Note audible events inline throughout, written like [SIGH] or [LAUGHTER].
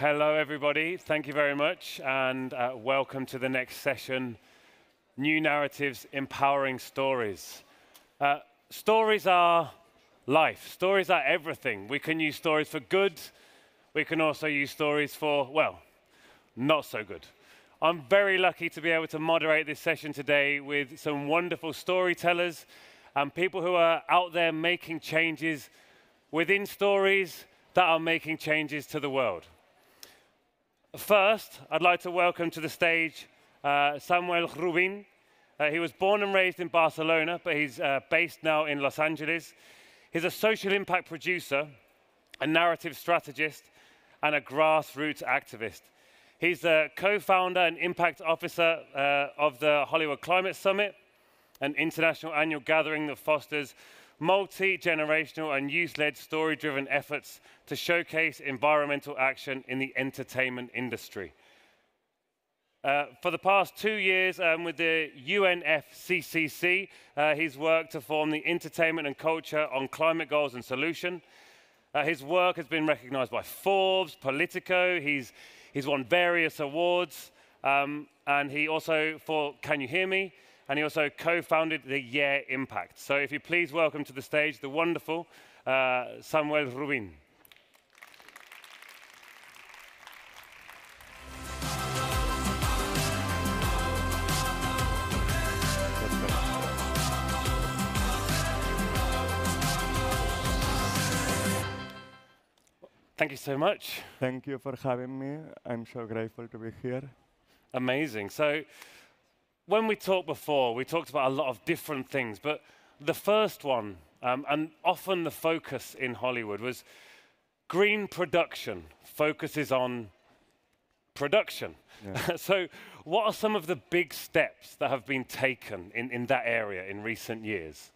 Hello, everybody. Thank you very much, and uh, welcome to the next session New Narratives Empowering Stories. Uh, stories are life, stories are everything. We can use stories for good, we can also use stories for, well, not so good. I'm very lucky to be able to moderate this session today with some wonderful storytellers and people who are out there making changes within stories that are making changes to the world. First, I'd like to welcome to the stage uh, Samuel Rubin. Uh, he was born and raised in Barcelona, but he's uh, based now in Los Angeles. He's a social impact producer, a narrative strategist, and a grassroots activist. He's the co founder and impact officer uh, of the Hollywood Climate Summit, an international annual gathering that fosters multi generational and youth led story driven efforts to showcase environmental action in the entertainment industry. Uh, for the past two years, um, with the UNFCCC, uh, he's worked to form the Entertainment and Culture on Climate Goals and Solution. Uh, his work has been recognized by Forbes, Politico. He's, he's won various awards. Um, and he also, for Can You Hear Me? And he also co founded the Yeah Impact. So if you please welcome to the stage the wonderful uh, Samuel Rubin. Thank you so much. Thank you for having me. I'm so grateful to be here. Amazing. So, when we talked before, we talked about a lot of different things, but the first one, um, and often the focus in Hollywood, was green production focuses on production. Yeah. [LAUGHS] so, what are some of the big steps that have been taken in, in that area in recent years?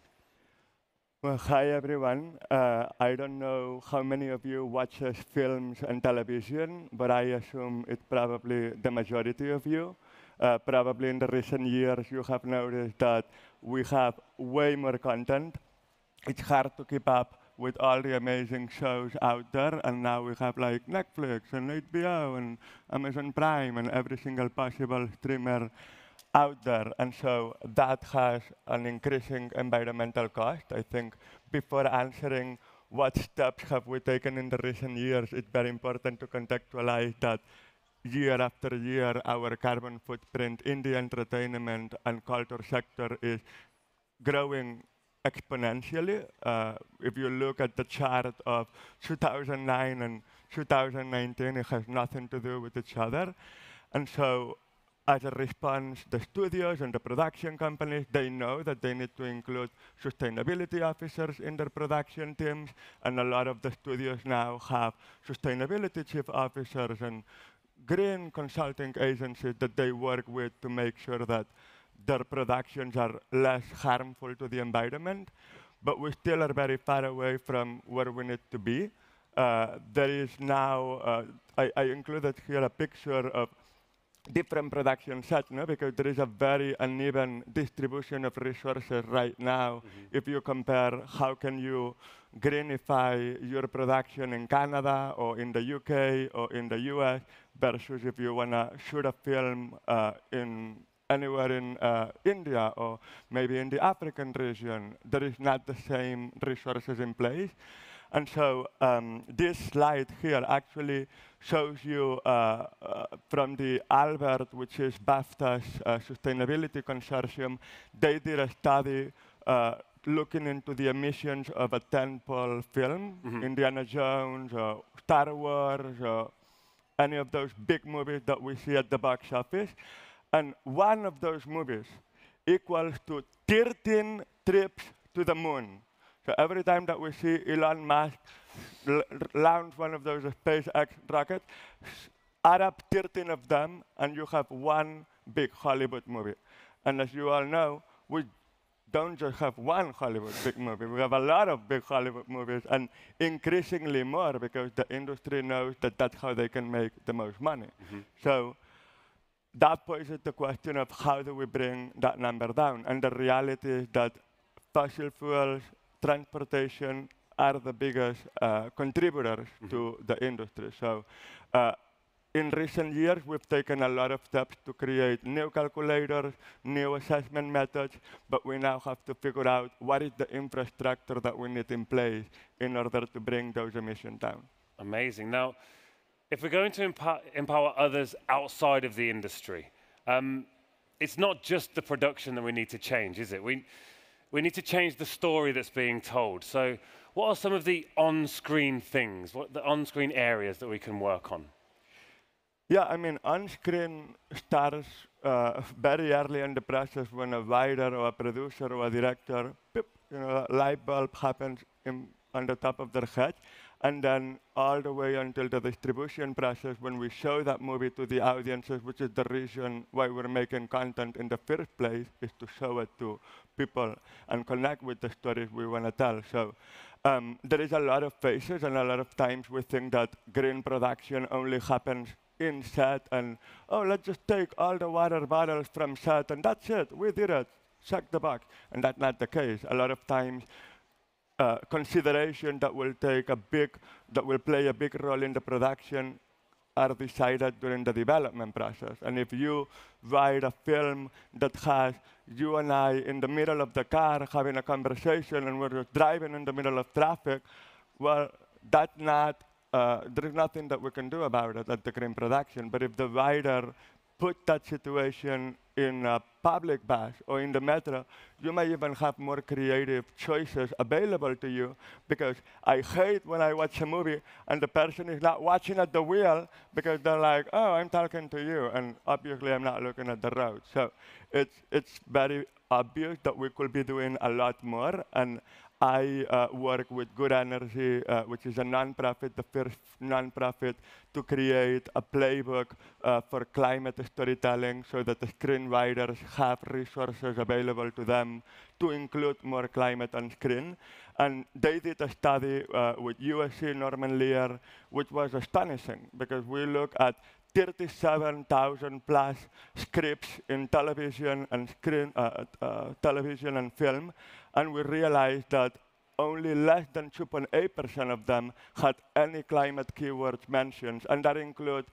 Well, hi everyone. Uh, I don't know how many of you watch films and television, but I assume it's probably the majority of you. Uh, probably in the recent years you have noticed that we have way more content. It's hard to keep up with all the amazing shows out there, and now we have like Netflix and HBO and Amazon Prime and every single possible streamer out there. And so that has an increasing environmental cost. I think before answering what steps have we taken in the recent years, it's very important to contextualize that year after year, our carbon footprint in the entertainment and culture sector is growing exponentially. Uh, if you look at the chart of 2009 and 2019, it has nothing to do with each other. And so as a response, the studios and the production companies, they know that they need to include sustainability officers in their production teams, and a lot of the studios now have sustainability chief officers and green consulting agencies that they work with to make sure that their productions are less harmful to the environment, but we still are very far away from where we need to be. Uh, there is now, uh, I, I included here a picture of different production sets, no? because there is a very uneven distribution of resources right now. Mm -hmm. If you compare how can you greenify your production in Canada or in the UK or in the US versus if you want to shoot a film uh, in anywhere in uh, India or maybe in the African region, there is not the same resources in place. And so um, this slide here actually shows you uh, uh, from the Albert, which is BAFTA's uh, sustainability consortium, they did a study uh, looking into the emissions of a tentpole film, mm -hmm. Indiana Jones, or Star Wars, or any of those big movies that we see at the box office. And one of those movies equals to 13 trips to the moon. So every time that we see Elon Musk launch one of those SpaceX rockets, add up 13 of them, and you have one big Hollywood movie. And as you all know, we don't just have one Hollywood big movie. We have a lot of big Hollywood movies, and increasingly more because the industry knows that that's how they can make the most money. Mm -hmm. So that poses the question of how do we bring that number down? And the reality is that fossil fuels transportation are the biggest uh, contributors mm -hmm. to the industry. So uh, in recent years, we've taken a lot of steps to create new calculators, new assessment methods, but we now have to figure out what is the infrastructure that we need in place in order to bring those emissions down. Amazing. Now, if we're going to empower, empower others outside of the industry, um, it's not just the production that we need to change, is it? We, we need to change the story that's being told. So, what are some of the on screen things, what the on screen areas that we can work on? Yeah, I mean, on-screen starts uh, very early in the process when a writer or a producer or a director, pip, you know, a light bulb happens in, on the top of their head, and then all the way until the distribution process when we show that movie to the audiences, which is the reason why we're making content in the first place, is to show it to people and connect with the stories we want to tell. So um, there is a lot of phases, and a lot of times we think that green production only happens in set and, oh, let's just take all the water bottles from set and that's it, we did it, check the box. And that's not the case. A lot of times, uh, consideration that will take a big, that will play a big role in the production are decided during the development process. And if you write a film that has you and I in the middle of the car having a conversation and we're just driving in the middle of traffic, well, that's not uh, there is nothing that we can do about it at the green production. But if the writer put that situation in a public bus or in the metro, you may even have more creative choices available to you because I hate when I watch a movie and the person is not watching at the wheel because they're like, oh, I'm talking to you, and obviously I'm not looking at the road. So it's, it's very obvious that we could be doing a lot more, and I uh, work with Good Energy, uh, which is a nonprofit, the first nonprofit to create a playbook uh, for climate storytelling so that the screenwriters have resources available to them to include more climate on screen. And they did a study uh, with USC Norman Lear, which was astonishing because we look at 37,000 plus scripts in television and screen, uh, uh, television and film, and we realized that only less than 2.8% of them had any climate keywords mentioned, and that include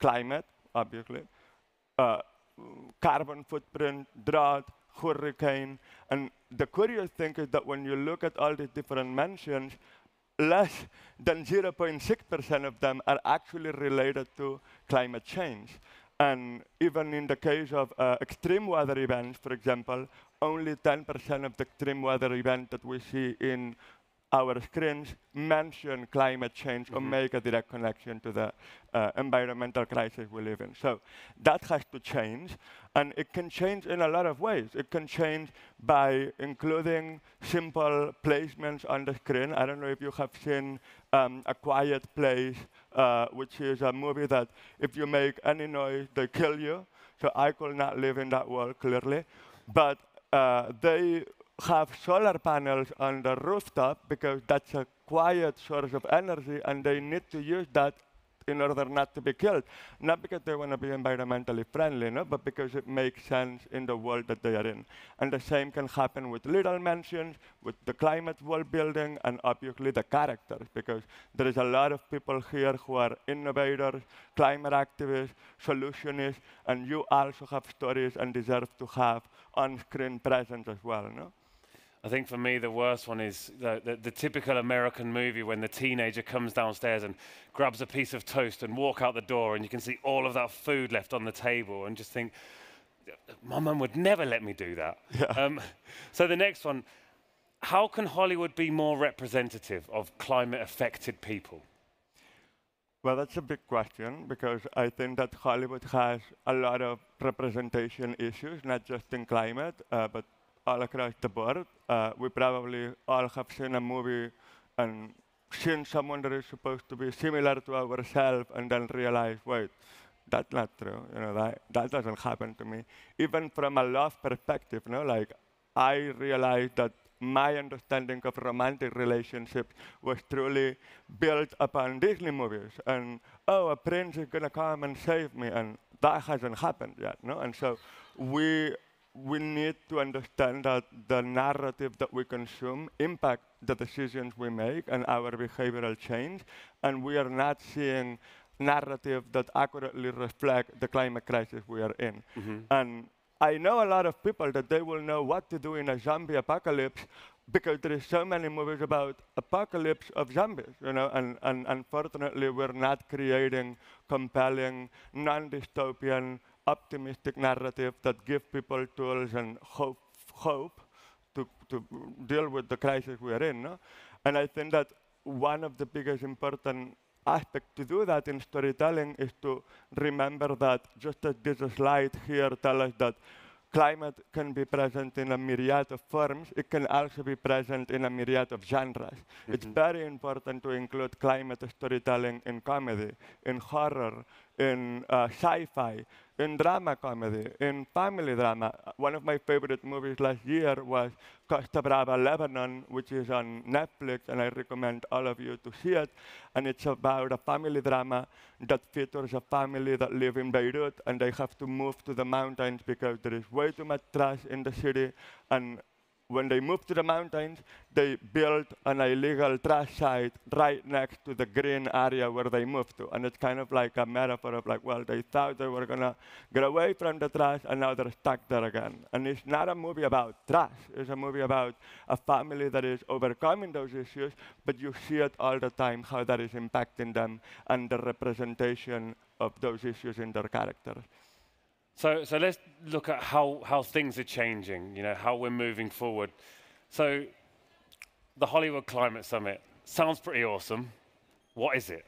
climate, obviously, uh, carbon footprint, drought, hurricane. And the curious thing is that when you look at all these different mentions, less than 0.6% of them are actually related to climate change. And even in the case of uh, extreme weather events, for example, only 10% of the extreme weather events that we see in our screens mention climate change mm -hmm. or mm-hmm. make a direct connection to the uh, environmental crisis we live in. So that has to change, and it can change in a lot of ways. It can change by including simple placements on the screen. I don't know if you have seen um, A Quiet Place, uh, which is a movie that if you make any noise, they kill you. So I could not live in that world, clearly. But uh, they have solar panels on the rooftop because that's a quiet source of energy and they need to use that in order not to be killed. Not because they want to be environmentally friendly, no? but because it makes sense in the world that they are in. And the same can happen with little mentions, with the climate world building, and obviously the characters, because there is a lot of people here who are innovators, climate activists, solutionists, and you also have stories and deserve to have on-screen presence as well. No? I think for me, the worst one is the, the, the, typical American movie when the teenager comes downstairs and grabs a piece of toast and walk out the door, and you can see all of that food left on the table, and just think, my mum would never let me do that. Yeah. Um, so the next one, how can Hollywood be more representative of climate-affected people? Well, that's a big question because I think that Hollywood has a lot of representation issues, not just in climate, uh, but all across the board. Uh, we probably all have seen a movie and seen someone that is supposed to be similar to ourselves and then realize, wait, that's not true. You know, that, that doesn't happen to me. Even from a love perspective, you know, like I realized that my understanding of romantic relationships was truly built upon Disney movies. And, oh, a prince is going to come and save me. And that hasn't happened yet. No? And so we we need to understand that the narrative that we consume impact the decisions we make and our behavioral change. And we are not seeing narrative that accurately reflect the climate crisis we are in. Mm -hmm. And I know a lot of people that they will know what to do in a zombie apocalypse because there is so many movies about apocalypse of zombies, you know, and, and unfortunately we're not creating compelling, non-dystopian, optimistic narrative that give people tools and hope, hope to, to deal with the crisis we're in. No? And I think that one of the biggest important aspects to do that in storytelling is to remember that just as this slide here tells us that climate can be present in a myriad of forms, it can also be present in a myriad of genres. Mm -hmm. It's very important to include climate storytelling in comedy, in horror, in uh, sci-fi, in drama comedy, in family drama. One of my favorite movies last year was Costa Brava, Lebanon, which is on Netflix, and I recommend all of you to see it. And it's about a family drama that features a family that live in Beirut, and they have to move to the mountains because there is way too much trash in the city, and when they moved to the mountains, they built an illegal trash site right next to the green area where they moved to. And it's kind of like a metaphor of like, well, they thought they were going to get away from the trash, and now they're stuck there again. And it's not a movie about trash. It's a movie about a family that is overcoming those issues, but you see it all the time, how that is impacting them and the representation of those issues in their characters. So, so let's look at how, how things are changing, you know, how we're moving forward. So the Hollywood Climate Summit sounds pretty awesome. What is it?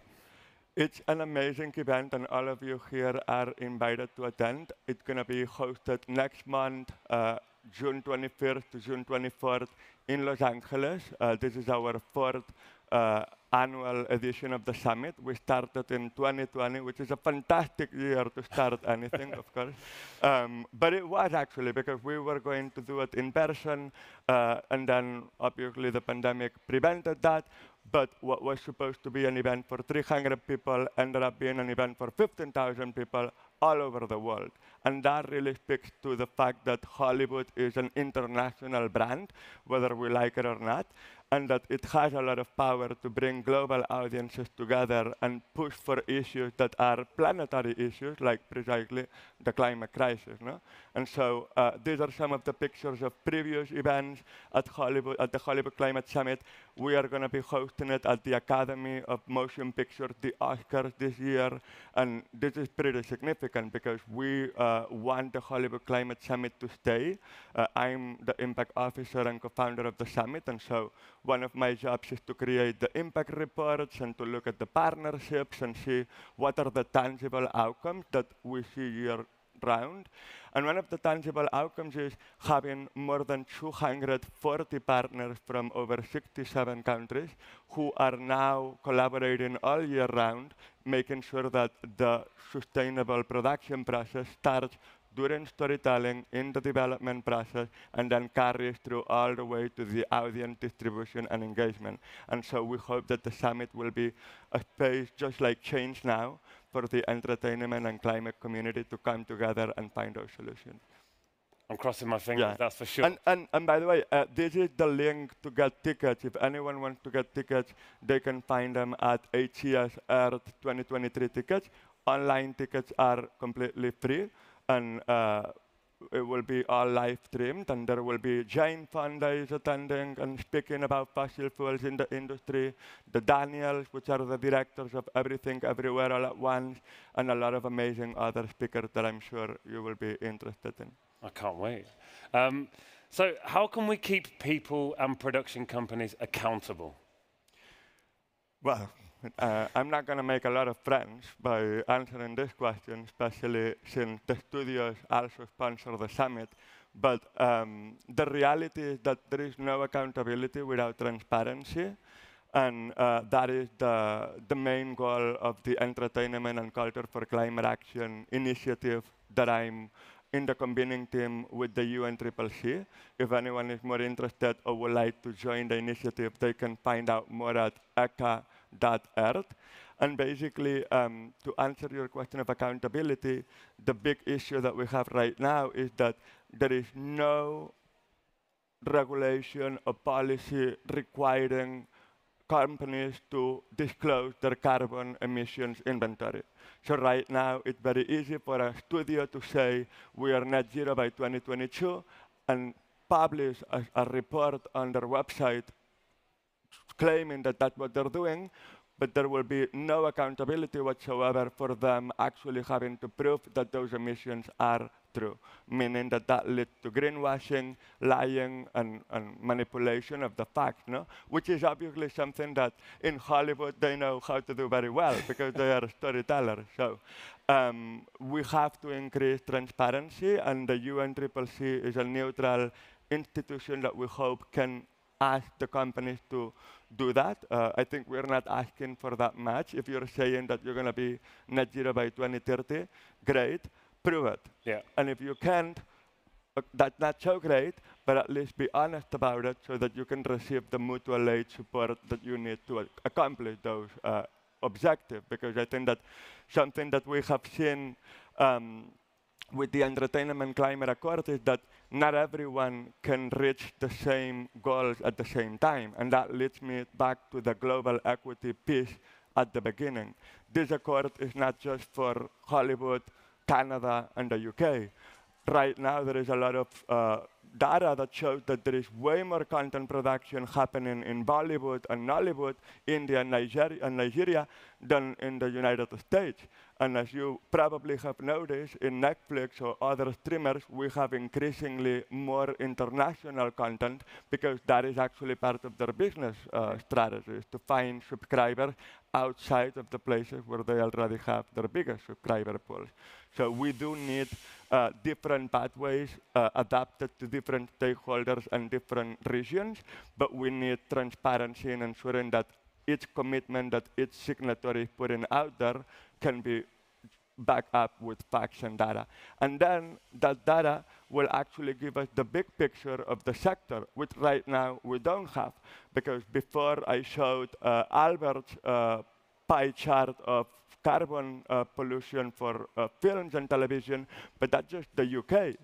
It's an amazing event, and all of you here are invited to attend. It's going to be hosted next month, uh, June 21st to June 24th in Los Angeles. Uh, this is our fourth uh, annual edition of the summit. We started in 2020, which is a fantastic year to start [LAUGHS] anything, of course. Um, but it was actually because we were going to do it in person, uh, and then obviously the pandemic prevented that. But what was supposed to be an event for 300 people ended up being an event for 15,000 people all over the world. And that really speaks to the fact that Hollywood is an international brand, whether we like it or not and that it has a lot of power to bring global audiences together and push for issues that are planetary issues, like precisely the climate crisis. No? And so uh, these are some of the pictures of previous events at, Hollywood, at the Hollywood Climate Summit. We are going to be hosting it at the Academy of Motion Picture, the Oscars this year. And this is pretty significant because we uh, want the Hollywood Climate Summit to stay. Uh, I'm the impact officer and co-founder of the summit, and so one of my jobs is to create the impact reports and to look at the partnerships and see what are the tangible outcomes that we see year round. And one of the tangible outcomes is having more than 240 partners from over 67 countries who are now collaborating all year round, making sure that the sustainable production process starts during storytelling in the development process and then carries through all the way to the audience distribution and engagement. And so we hope that the summit will be a space just like Change Now for the entertainment and climate community to come together and find those solution. I'm crossing my fingers, yeah. that's for sure. And, and, and by the way, uh, this is the link to get tickets. If anyone wants to get tickets, they can find them at HCS Earth 2023 tickets. Online tickets are completely free and uh, it will be all live streamed, and there will be Jane Fonda is attending and speaking about fossil fuels in the industry, the Daniels, which are the directors of Everything Everywhere All at Once, and a lot of amazing other speakers that I'm sure you will be interested in. I can't wait. Um, so how can we keep people and production companies accountable? Well, uh, I'm not going to make a lot of friends by answering this question, especially since the studios also sponsor the summit. But um, the reality is that there is no accountability without transparency. And uh, that is the, the main goal of the Entertainment and Culture for Climate Action initiative that I'm in the convening team with the UNCCC. If anyone is more interested or would like to join the initiative, they can find out more at ECA earth. And basically, um, to answer your question of accountability, the big issue that we have right now is that there is no regulation or policy requiring companies to disclose their carbon emissions inventory. So right now, it's very easy for a studio to say we are net zero by 2022 and publish a, a report on their website claiming that that's what they're doing, but there will be no accountability whatsoever for them actually having to prove that those emissions are true, meaning that that leads to greenwashing, lying, and, and, manipulation of the facts, no? which is obviously something that in Hollywood they know how to do very well [LAUGHS] because they are storytellers. So um, we have to increase transparency, and the UNCCC is a neutral institution that we hope can ask the companies to do that. Uh, I think we're not asking for that much. If you're saying that you're going to be net zero by 2030, great, prove it. Yeah. And if you can't, uh, that's not so great, but at least be honest about it so that you can receive the mutual aid support that you need to accomplish those uh, objectives. Because I think that something that we have seen um, with the Entertainment Climate Accord is that not everyone can reach the same goals at the same time. And that leads me back to the global equity piece at the beginning. This accord is not just for Hollywood, Canada, and the UK. Right now, there is a lot of uh, data that shows that there is way more content production happening in Bollywood and Nollywood, India and Nigeria, and Nigeria than in the United States. And as you probably have noticed, in Netflix or other streamers, we have increasingly more international content because that is actually part of their business uh, strategies, to find subscribers outside of the places where they already have their biggest subscriber pools. So we do need uh, different pathways uh, adapted to different stakeholders and different regions, but we need transparency in ensuring that each commitment that each signatory is putting out there can be backed up with facts and data. And then that data will actually give us the big picture of the sector, which right now we don't have. Because before I showed uh, Albert's uh, pie chart of carbon uh, pollution for uh, films and television, but that's just the UK.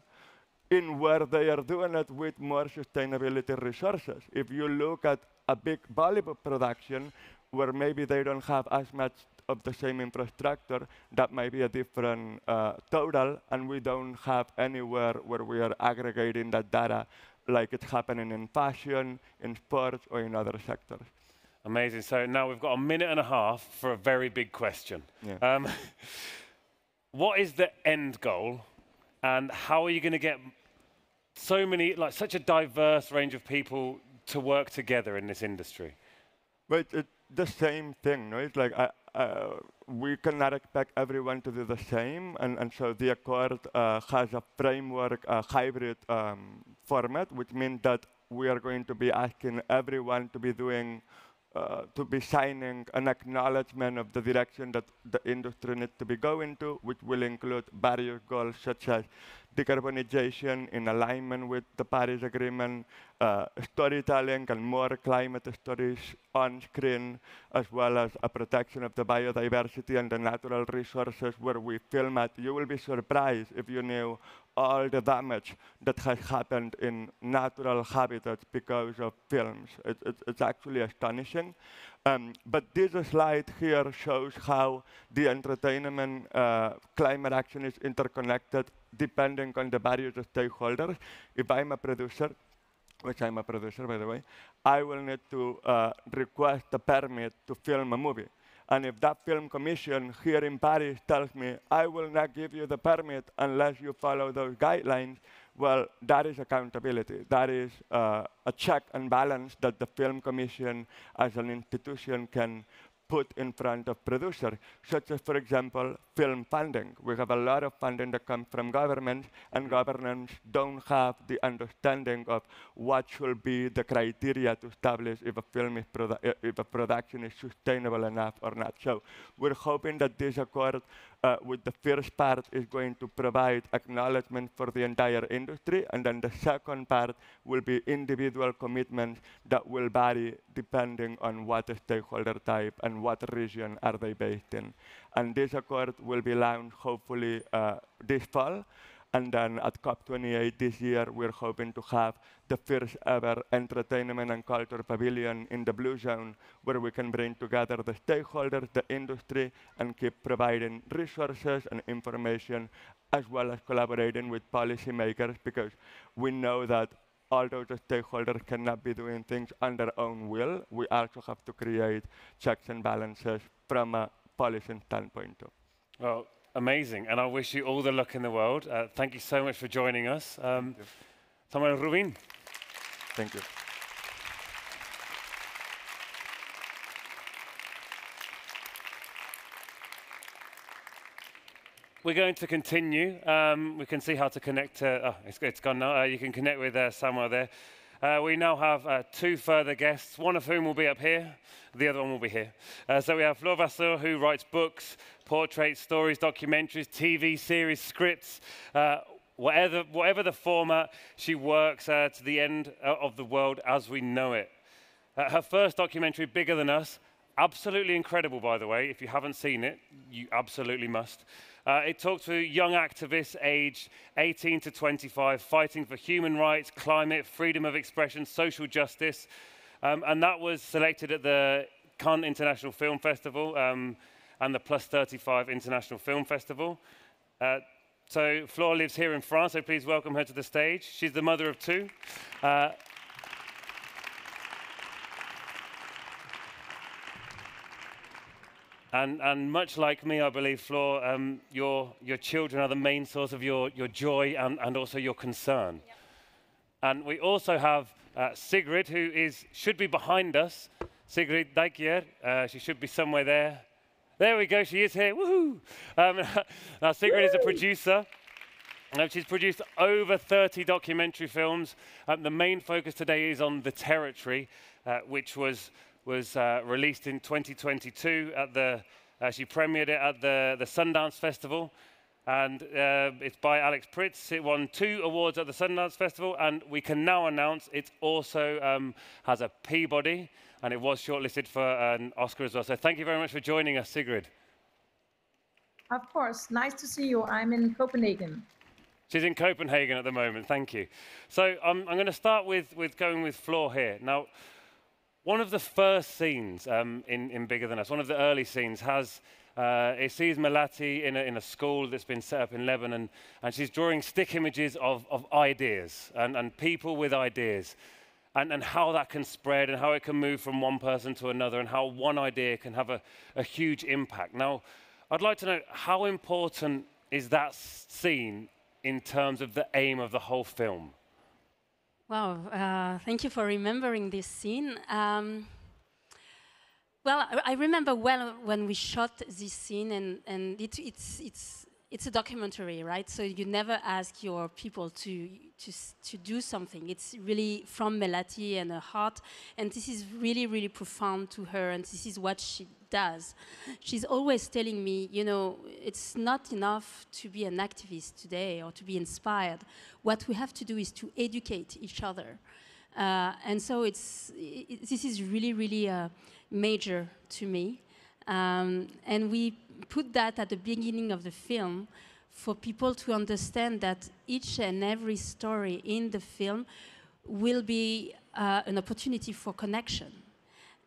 In where they are doing it with more sustainability resources. If you look at a big Bollywood production where maybe they don't have as much of the same infrastructure, that might be a different uh, total, and we don't have anywhere where we are aggregating that data like it's happening in fashion, in sports, or in other sectors. Amazing. So now we've got a minute and a half for a very big question. Yeah. Um, [LAUGHS] what is the end goal, and how are you going to get so many, like such a diverse range of people to work together in this industry? But it's the same thing, no? It's like uh, we cannot expect everyone to do the same, and, and so the Accord uh, has a framework, a hybrid um, format, which means that we are going to be asking everyone to be doing uh, to be signing an acknowledgement of the direction that the industry needs to be going to, which will include various goals such as decarbonization in alignment with the Paris Agreement, uh, storytelling and more climate stories on screen, as well as a protection of the biodiversity and the natural resources where we film at. You will be surprised if you knew all the damage that has happened in natural habitats because of films. It, it, it's actually astonishing. Um, but this slide here shows how the entertainment uh, climate action is interconnected depending on the various stakeholders. If I'm a producer, which I'm a producer, by the way, I will need to uh, request a permit to film a movie. And if that film commission here in Paris tells me, I will not give you the permit unless you follow those guidelines, well, that is accountability. That is uh, a check and balance that the film commission as an institution can put in front of producers, such as, for example, film funding. We have a lot of funding that comes from governments, and governments don't have the understanding of what should be the criteria to establish if a film is if a production is sustainable enough or not. So we're hoping that this accord uh, with the first part is going to provide acknowledgement for the entire industry, and then the second part will be individual commitments that will vary depending on what stakeholder type and what region are they based in. And this accord will be launched hopefully uh, this fall. And then at COP28 this year, we're hoping to have the first ever entertainment and culture pavilion in the Blue Zone, where we can bring together the stakeholders, the industry, and keep providing resources and information, as well as collaborating with policymakers, because we know that although the stakeholders cannot be doing things on their own will, we also have to create checks and balances from a policy standpoint too. Well, amazing. And I wish you all the luck in the world. Uh, thank you so much for joining us. Um, Samuel Rubin. Thank you. We're going to continue. Um, we can see how to connect. To, oh, it's, it's gone now. Uh, you can connect with uh, Samuel there. Uh, we now have uh, two further guests, one of whom will be up here, the other one will be here. Uh, so we have Flore Vasseur, who writes books, portraits, stories, documentaries, TV series, scripts. Uh, whatever, whatever the format, she works uh, to the end uh, of the world as we know it. her first documentary, Bigger Than Us, absolutely incredible, by the way. If you haven't seen it, you absolutely must. Uh, it talks to young activists aged 18 to 25 fighting for human rights, climate, freedom of expression, social justice. Um, and that was selected at the Cannes International Film Festival um, and the Plus 35 International Film Festival. Uh, so Flora lives here in France, so please welcome her to the stage. She's the mother of two. Uh, And, and much like me, I believe, Flore, um, your, your children are the main source of your, your joy and, and also your concern. Yep. And we also have uh, Sigrid, who is, should be behind us. Sigrid Dyekjaer, uh, she should be somewhere there. There we go, she is here. Woohoo! Um, [LAUGHS] now, Sigrid Woo! is a producer. She's produced over 30 documentary films. Um, the main focus today is on The Territory, uh, which was was uh, released in 2022 at the, uh, she premiered it at the, the Sundance Festival. And uh, it's by Alex Pritz. It won two awards at the Sundance Festival, and we can now announce it also um, has a Peabody, and it was shortlisted for an Oscar as well. So thank you very much for joining us, Sigrid. Of course. Nice to see you. I'm in Copenhagen. She's in Copenhagen at the moment. Thank you. So um, I'm going to start with, with going with Flore here. Now, one of the first scenes um, in, in Bigger Than Us, one of the early scenes, has uh, it sees Melati in a, in a school that's been set up in Lebanon, and she's drawing stick images of, of ideas and, and people with ideas, and, and how that can spread and how it can move from one person to another, and how one idea can have a, a huge impact. Now, I'd like to know how important is that scene in terms of the aim of the whole film? Wow, uh, thank you for remembering this scene. Um, well, I, remember well when we shot this scene, and, and it, it's, it's, it's a documentary, right? So you never ask your people to, to, to do something. It's really from Melati and her heart, and this is really, really profound to her, and this is what she does. She's always telling me, you know, it's not enough to be an activist today or to be inspired. What we have to do is to educate each other. Uh, and so it's, it, this is really, really uh, major to me. Um, and we put that at the beginning of the film for people to understand that each and every story in the film will be uh, an opportunity for connection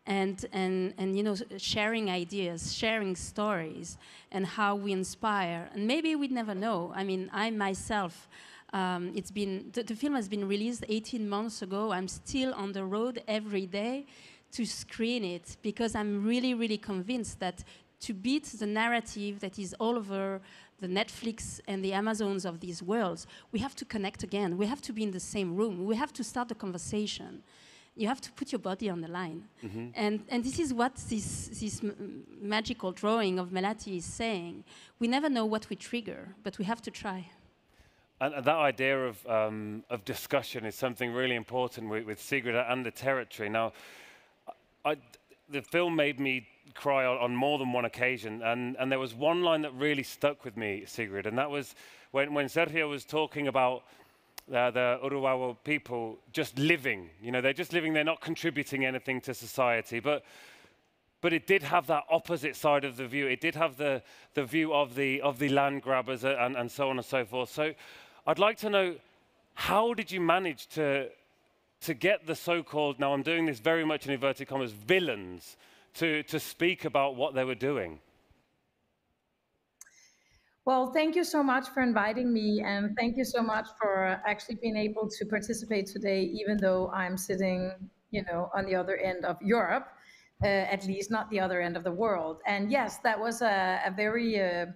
and, and, and you know, sharing ideas, sharing stories, and how we inspire. And maybe we'd never know. I mean, I myself, um, it's been, the, the, film has been released 18 months ago. I'm still on the road every day to screen it because I'm really, really convinced that to beat the narrative that is all over the Netflix and the Amazons of these worlds, we have to connect again. We have to be in the same room. We have to start the conversation you have to put your body on the line. Mm-hmm. And, and this is what this, this m- magical drawing of Melati is saying. We never know what we trigger, but we have to try. And, that idea of, um, of discussion is something really important with, with Sigrid and the territory. Now, I, the film made me cry on, on, more than one occasion, and, and there was one line that really stuck with me, Sigrid, and that was when, when Sergio was talking about uh, the Uru-eu-wau-wau people just living. You know, they're just living, they're not contributing anything to society. But, but it did have that opposite side of the view. It did have the, the view of the, of the land grabbers and, and so on and so forth. So I'd like to know how did you manage to, to get the so called, now I'm doing this very much in inverted commas, villains to, to speak about what they were doing? Well, thank you so much for inviting me, and thank you so much for actually being able to participate today, even though I'm sitting, you know, on the other end of Europe, uh, at least not the other end of the world. And yes, that was a, a very uh,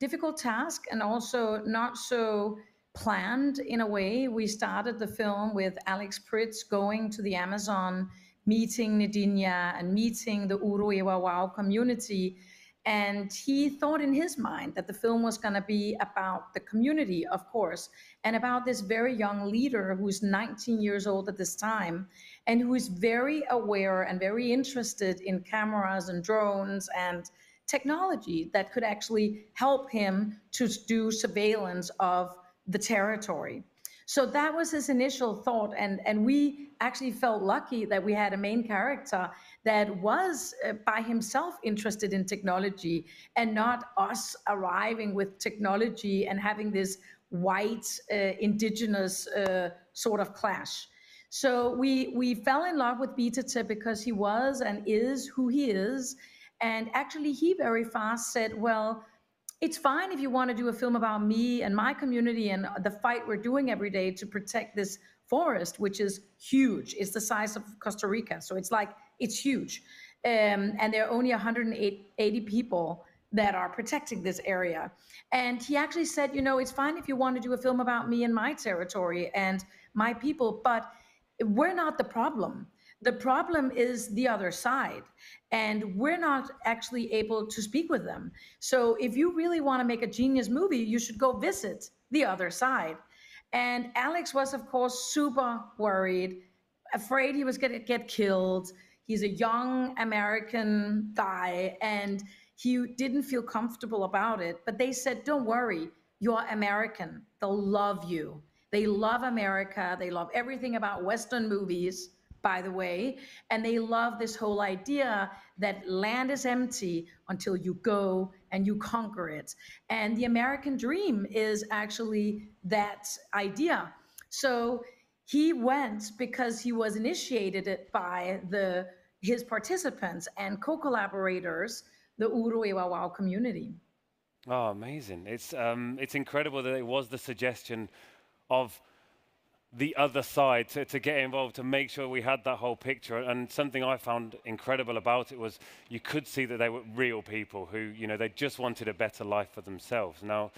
difficult task, and also not so planned in a way. We started the film with Alex Pritz going to the Amazon, meeting Neidinha, and meeting the Uru-eu-wau-wau community and he thought in his mind that the film was going to be about the community, of course, and about this very young leader who's 19 years old at this time and who is very aware and very interested in cameras and drones and technology that could actually help him to do surveillance of the territory. So that was his initial thought, and and we actually felt lucky that we had a main character that was uh, by himself interested in technology, and not us arriving with technology and having this white uh, indigenous uh, sort of clash. So we we fell in love with Bita because he was and is who he is, and actually he very fast said, well it's fine if you want to do a film about me and my community and the fight we're doing every day to protect this forest, which is huge. It's the size of Costa Rica. So it's like, it's huge. Um, and there are only 180 people that are protecting this area. And he actually said, you know, it's fine if you want to do a film about me and my territory and my people, but we're not the problem. The problem is the other side, and we're not actually able to speak with them. So, if you really want to make a genius movie, you should go visit the other side. And Alex was, of course, super worried, afraid he was going to get killed. He's a young American guy, and he didn't feel comfortable about it. But they said, Don't worry, you're American. They'll love you. They love America. They love everything about Western movies by the way. And they love this whole idea that land is empty until you go and you conquer it. And the American dream is actually that idea. So he went because he was initiated by the his participants and co-collaborators, the Uru-eu-wau-wau community. Oh, amazing! It's um, it's incredible that it was the suggestion of the other side to, to get involved to make sure we had that whole picture. And something I found incredible about it was you could see that they were real people who, you know, they just wanted a better life for themselves. Now,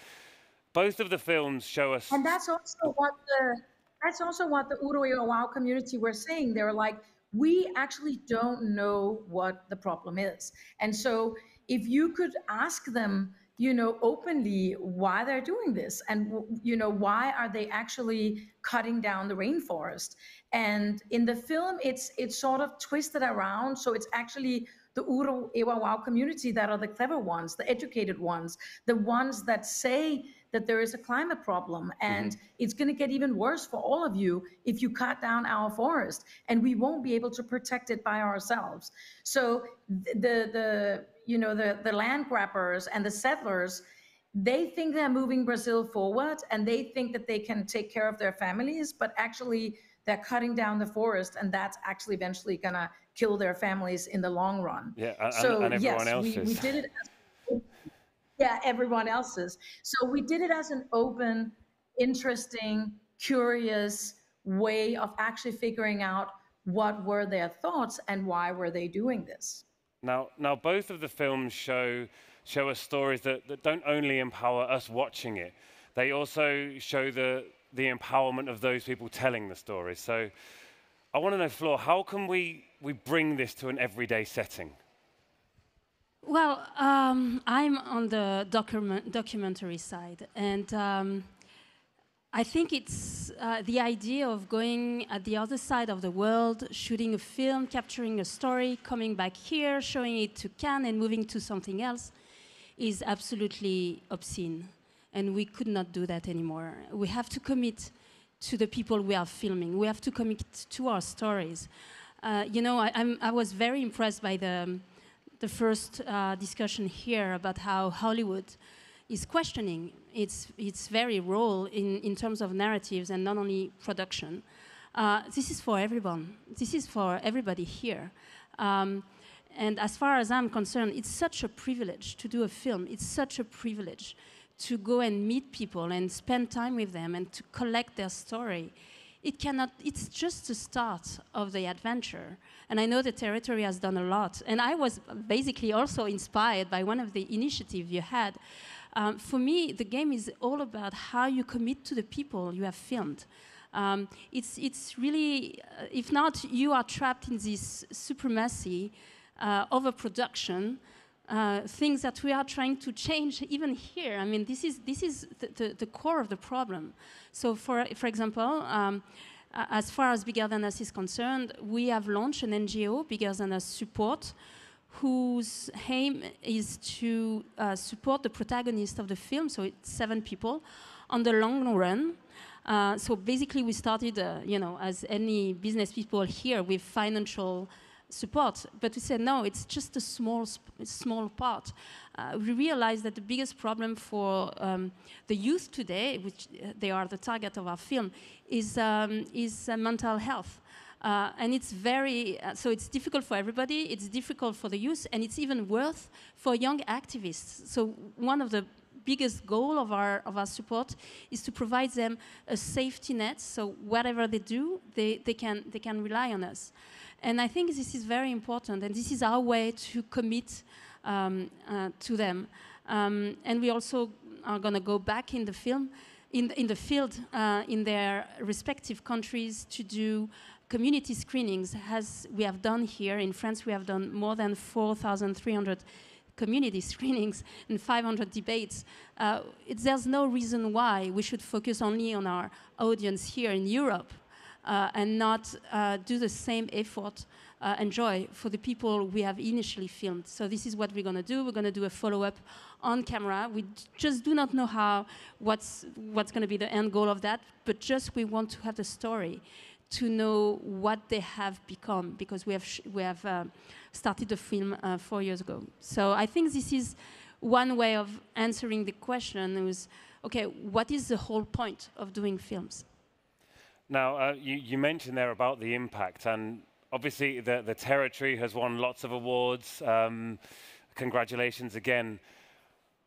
both of the films show us. And that's also what the that's also what the Uru Wow community were saying. They were like, we actually don't know what the problem is. And so if you could ask them you know, openly why they're doing this and, you know, why are they actually cutting down the rainforest? And in the film, it's it's sort of twisted around. So it's actually the Uru-eu-wau-wau community that are the clever ones, the educated ones, the ones that say that there is a climate problem and mm-hmm. it's going to get even worse for all of you if you cut down our forest and we won't be able to protect it by ourselves so the the you know the the land grabbers and the settlers they think they're moving brazil forward and they think that they can take care of their families but actually they're cutting down the forest and that's actually eventually going to kill their families in the long run. Yeah and, so and everyone yes, we, we did it as, [LAUGHS] yeah everyone else's. So we did it as an open interesting curious way of actually figuring out what were their thoughts and why were they doing this. Now, now both of the films show, show us stories that, that don't only empower us watching it, they also show the, the empowerment of those people telling the stories. So I want to know, Flore, how can we, we bring this to an everyday setting? Well, um, I'm on the document, documentary side, and um, I think it's uh, the idea of going at the other side of the world, shooting a film, capturing a story, coming back here, showing it to Cannes, and moving to something else is absolutely obscene. And we could not do that anymore. We have to commit to the people we are filming, we have to commit to our stories. Uh, you know, I, I, was very impressed by the, the first uh, discussion here about how Hollywood is questioning its, its very role in, in terms of narratives and not only production. Uh, this is for everyone. This is for everybody here. Um, and as far as I'm concerned, it's such a privilege to do a film. It's such a privilege to go and meet people and spend time with them and to collect their story. It cannot, it's just the start of the adventure. And I know the territory has done a lot. And I was basically also inspired by one of the initiatives you had. Um, for me, the game is all about how you commit to the people you have filmed. Um, it's, it's really, uh, if not, you are trapped in this supremacy, uh, overproduction, uh, things that we are trying to change even here. I mean, this is, this is the, the, the core of the problem. So, for, for example, um, as far as Bigger Than Us is concerned, we have launched an NGO, Bigger Than Us Support, whose aim is to uh, support the protagonist of the film, so it's seven people, on the long run. Uh, so basically, we started, uh, you know, as any business people here, with financial support. But we said, no, it's just a small, small part. Uh, we realized that the biggest problem for um, the youth today, which uh, they are the target of our film, is, um, is uh, mental health. Uh, and it's very, uh, so it's difficult for everybody, it's difficult for the youth, and it's even worse for young activists. So one of the biggest goal of our, of our support is to provide them a safety net, so whatever they do, they, they, can, they can rely on us. And I think this is very important, and this is our way to commit um, uh, to them. Um, and we also are going to go back in the film, in, in the field, uh, in their respective countries to do community screenings, as we have done here in France. We have done more than 4,300 community [LAUGHS] screenings and 500 debates. Uh, there's no reason why we should focus only on our audience here in Europe uh, and not uh, do the same effort uh, and joy for the people we have initially filmed. So this is what we're going to do. We're going to do a follow-up on camera. We just do not know how, what's, what's going to be the end goal of that, but just we want to have the story to know what they have become because we have, we have uh, started the film uh, four years ago. So I think this is one way of answering the question is, okay, what is the whole point of doing films? Now, uh, you, you, mentioned there about the impact, and obviously the, the territory has won lots of awards. Um, congratulations again.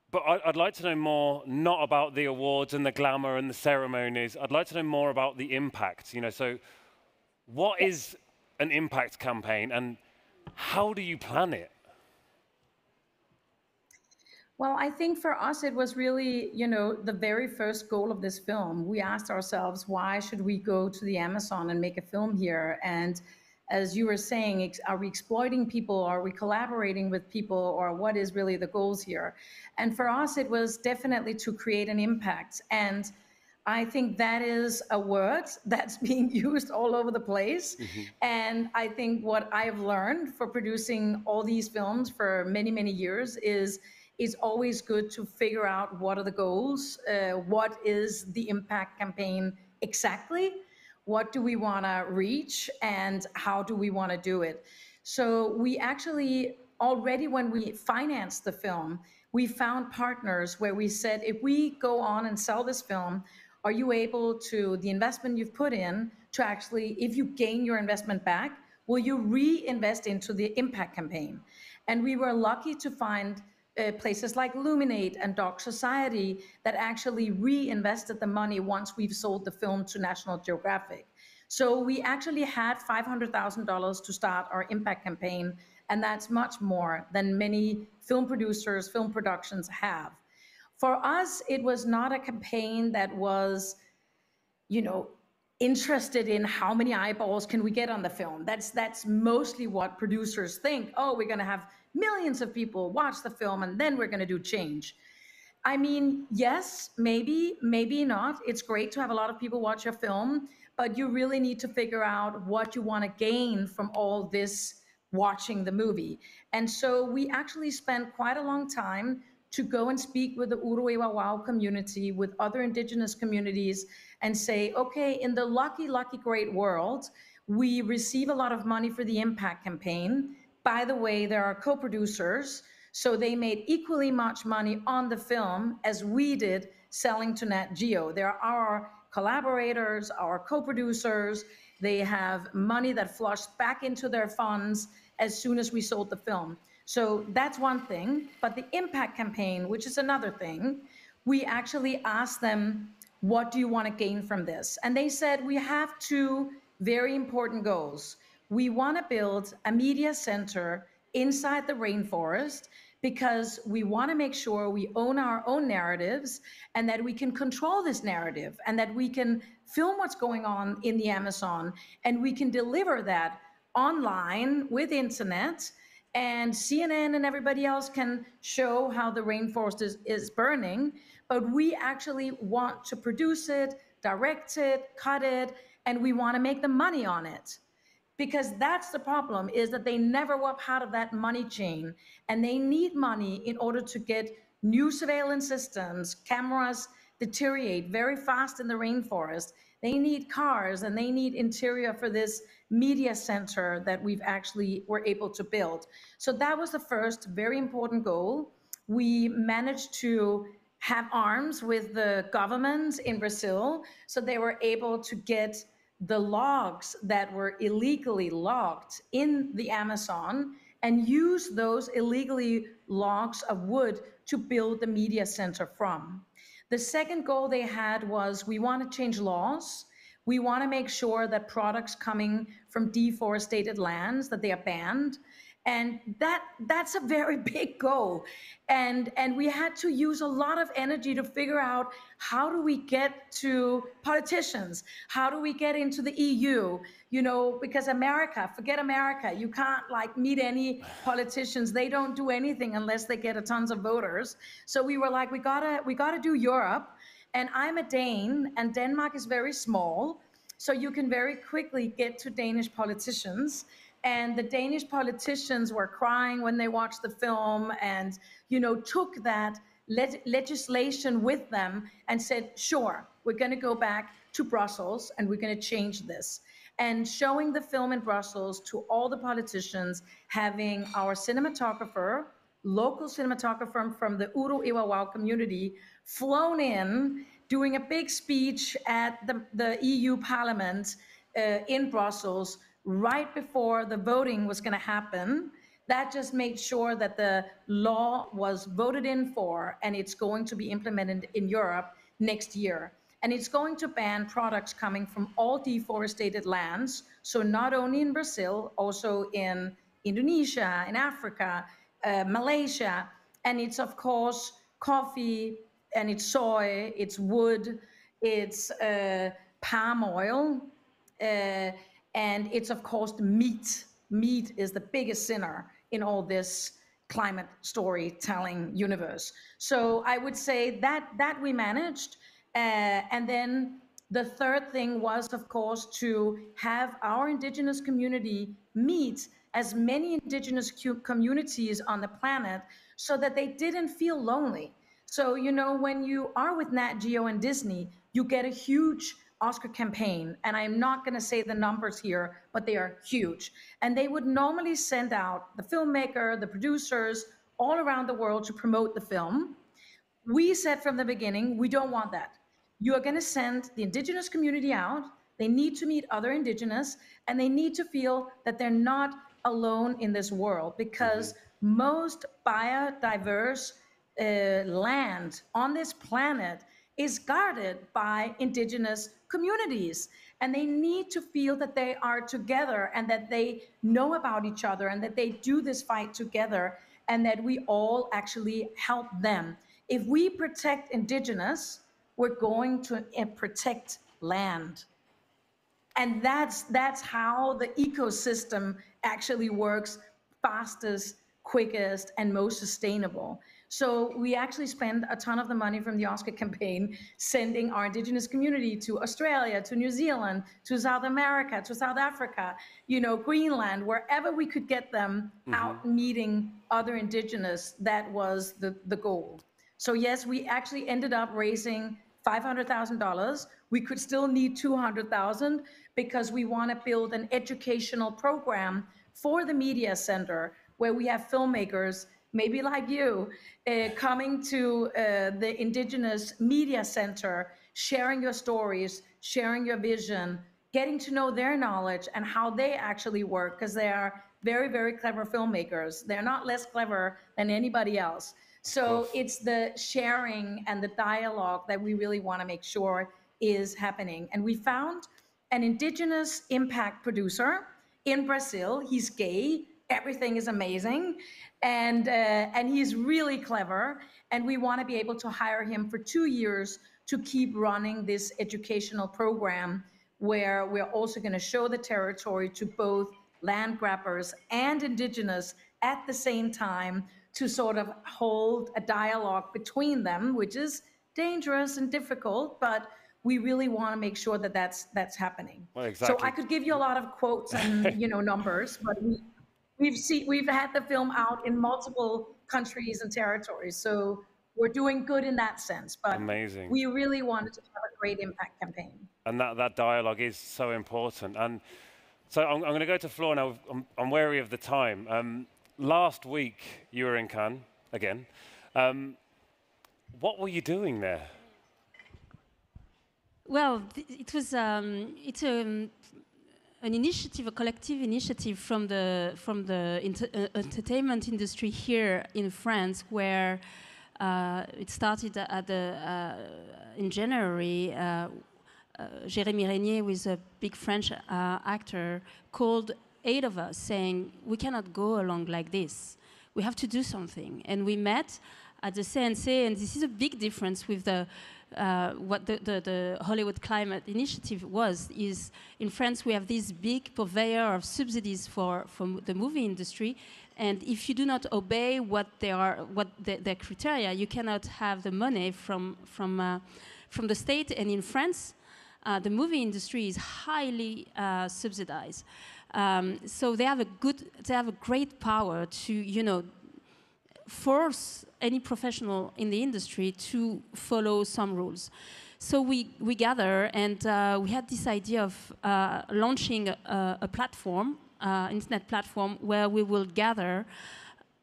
But I, I'd like to know more, not about the awards and the glamour and the ceremonies. I'd like to know more about the impact. You know, so what is an impact campaign, and how do you plan it? Well, I think for us, it was really, you know, the very first goal of this film. We asked ourselves, why should we go to the Amazon and make a film here? And as you were saying, are we exploiting people? Are we collaborating with people? Or what is really the goals here? And for us, it was definitely to create an impact. And I think that is a word [LAUGHS] that's being [LAUGHS] used all over the place. Mm-hmm. And I think what I've learned for producing all these films for many, many years is it's always good to figure out what are the goals, uh, what is the impact campaign exactly, what do we want to reach, and how do we want to do it. So we actually already when we financed the film, we found partners where we said, if we go on and sell this film, are you able to the investment you've put in to actually, if you gain your investment back, will you reinvest into the impact campaign? And we were lucky to find uh, places like Luminate and Doc Society that actually reinvested the money once we've sold the film to National Geographic. So we actually had $500,000 to start our impact campaign, and that's much more than many film producers, film productions have. For us, it was not a campaign that was, you know, interested in how many eyeballs can we get on the film. That's that's mostly what producers think. Oh, we're going to have millions of people watch the film and then we're going to do change. I mean, yes, maybe, maybe not. It's great to have a lot of people watch your film, but you really need to figure out what you want to gain from all this watching the movie. And so we actually spent quite a long time to go and speak with the Uru-eu-wau-wau community, with other indigenous communities, and say, okay, in the lucky, lucky great world, we receive a lot of money for the impact campaign by the way, there are co-producers. So they made equally much money on the film as we did selling to Nat Geo. They're our collaborators, our co-producers. They have money that flushed back into their funds as soon as we sold the film. So that's one thing. But the impact campaign, which is another thing, we actually asked them, what do you want to gain from this? And they said, we have two very important goals. We want to build a media center inside the rainforest because we want to make sure we own our own narratives and that we can control this narrative and that we can film what's going on in the Amazon and we can deliver that online with internet and CNN and everybody else can show how the rainforest is, is burning, but we actually want to produce it, direct it, cut it, and we want to make the money on it because that's the problem is that they never were part of that money chain and they need money in order to get new surveillance systems cameras deteriorate very fast in the rainforest. They need cars and they need interior for this media center that we've actually were able to build. So that was the first very important goal. We managed to have arms with the government in brazil so they were able to get the logs that were illegally logged in the Amazon and use those illegally logs of wood to build the media center from. The second goal they had was we want to change laws. We want to make sure that products coming from deforested lands that they are banned and that that's a very [LAUGHS] big goal. And and we had to use a lot of energy to figure out how do we get to politicians? How do we get into the eu you know because america forget america you can't like meet any politicians. They don't do anything unless they get a tons of voters. So we were like we gotta we gotta do europe. And i'm a dane and denmark is very small. So you can very quickly get to danish politicians and the Danish politicians were crying when they watched the film and you know took that le- legislation with them and said sure we're going to go back to Brussels and we're going to change this. And showing the film in Brussels to all the politicians having our cinematographer local cinematographer from the Uru-eu-wau-wau community flown in doing a big speech at the, the EU Parliament uh, in Brussels right before the voting was going to happen. That just made sure that the law was voted in for and it's going to be implemented in Europe next year. And it's going to ban products coming from all deforested lands. So, not only in Brazil, also in Indonesia, in Africa, uh, Malaysia. And it's, of course, coffee and it's soy, it's wood, it's uh, palm oil. Uh, and it's, of course, meat. Meat is the biggest sinner in all this climate storytelling universe. So I would say that that we managed. Uh, and then the third thing was, of course, to have our indigenous community meet as many indigenous communities on the planet so that they didn't feel lonely. So, you know, when you are with Nat Geo and Disney, you get a huge Oscar campaign, and I'm not going to say the numbers here, but they are huge. And they would normally send out the filmmaker, the producers, all around the world to promote the film. We said from the beginning, we don't want that. You are going to send the indigenous community out. They need to meet other indigenous, and they need to feel that they're not alone in this world because mm-hmm. most biodiverse uh, land on this planet is guarded by indigenous communities and they need to feel that they are together and that they know about each other and that they do this fight together and that we all actually help them. If we protect indigenous we're going to eh, protect land. And that's that's how the ecosystem actually works fastest quickest and most sustainable so we actually spend a ton of the money from the Oscar campaign sending our indigenous community to Australia, to New Zealand, to South America, to South Africa, you know, Greenland, wherever we could get them mm-hmm. out meeting other indigenous, that was the, the goal. So yes, we actually ended up raising $500,000. We could still need 200,000 because we want to build an educational program for the media center where we have filmmakers maybe like you, uh, coming to uh, the Indigenous Media Center, sharing your stories, sharing your vision, getting to know their knowledge and how they actually work, because they are very, very clever filmmakers. They're not less clever than anybody else. So it's the sharing and the dialogue that we really want to make sure is happening. And we found an indigenous impact producer in Brazil. He's gay. Everything is amazing, and uh, and he's really clever. And we want to be able to hire him for two years to keep running this educational program, where we're also going to show the territory to both land grabbers and indigenous at the same time to sort of hold a dialogue between them, which is dangerous and difficult, but we really want to make sure that that's that's happening. Well, exactly. So I could give you a lot of quotes and you know numbers, but we, we've seen we've had the film out in multiple countries and territories, so we're doing good in that sense. But Amazing. we really wanted to have a great impact campaign. and that, that dialogue is so important. And so I'm, I'm going to go to Flore now. I'm, I'm wary of the time. Um, last week, you were in Cannes again. Um, what were you doing there? Well, th- it was um, it's um, an initiative, a collective initiative from the from the uh, entertainment industry here in France, where uh, it started at the uh, in January. Uh, uh, Jérémy Régnier, with a big French uh, actor, called eight of us, saying we cannot go along like this. We have to do something, and we met at the CNC, and this is a big difference with the uh, what the, the, the Hollywood Climate Initiative was. Is in France we have this big purveyor of subsidies for for the movie industry, and if you do not obey what they are, what the, their criteria, you cannot have the money from from uh, from the state. And in France, uh, the movie industry is highly uh, subsidized. Um, so they have a good, they have a great power to, you know, force any professional in the industry to follow some rules. So we, we gather and uh, we had this idea of uh, launching a, a platform, uh, internet platform, where we will gather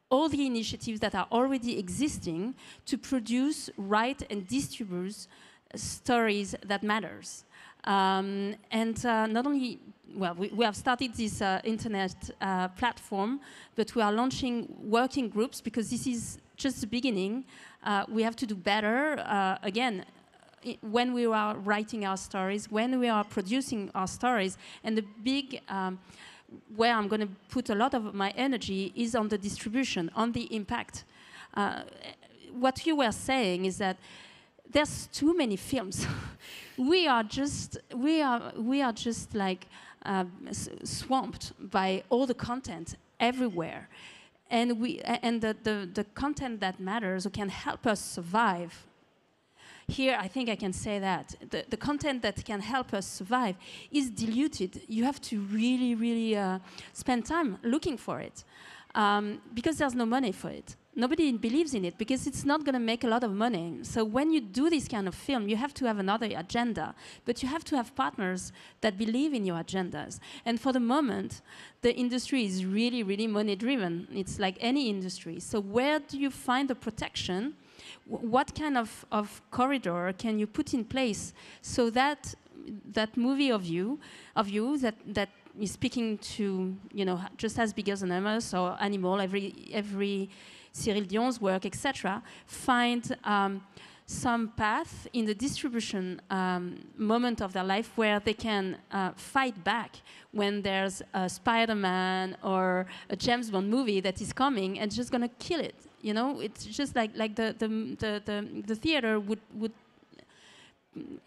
all the initiatives that are already existing to produce, write, and distribute stories that matters. Um, and uh, not only, well, we, we have started this uh, internet uh, platform, but we are launching working groups because this is just the beginning. Uh, we have to do better. Uh, again, when we are writing our stories, when we are producing our stories, and the big um, where I'm going to put a lot of my energy is on the distribution, on the impact. Uh, what you were saying is that there's too many films. [LAUGHS] we are just we are we are just like s- swamped by all the content everywhere, and we and the, the the content that matters or can help us survive. Here, I think I can say that the, the content that can help us survive is diluted. You have to really, really uh, spend time looking for it um, because there's no money for it. Nobody believes in it because it's not going to make a lot of money. So when you do this kind of film, you have to have another agenda, but you have to have partners that believe in your agendas. And for the moment, the industry is really, really money driven. It's like any industry. So where do you find the protection? Wh- What kind of, of corridor can you put in place so that that movie of you, of you that that is speaking to you know just as big as an Amos or Animal, every every Cyril Dion's work, etc. Find um, some path in the distribution um, moment of their life where they can uh, fight back when there's a Spider-Man or a James Bond movie that is coming and just gonna kill it. You know, it's just like like the the the, the, the theater would would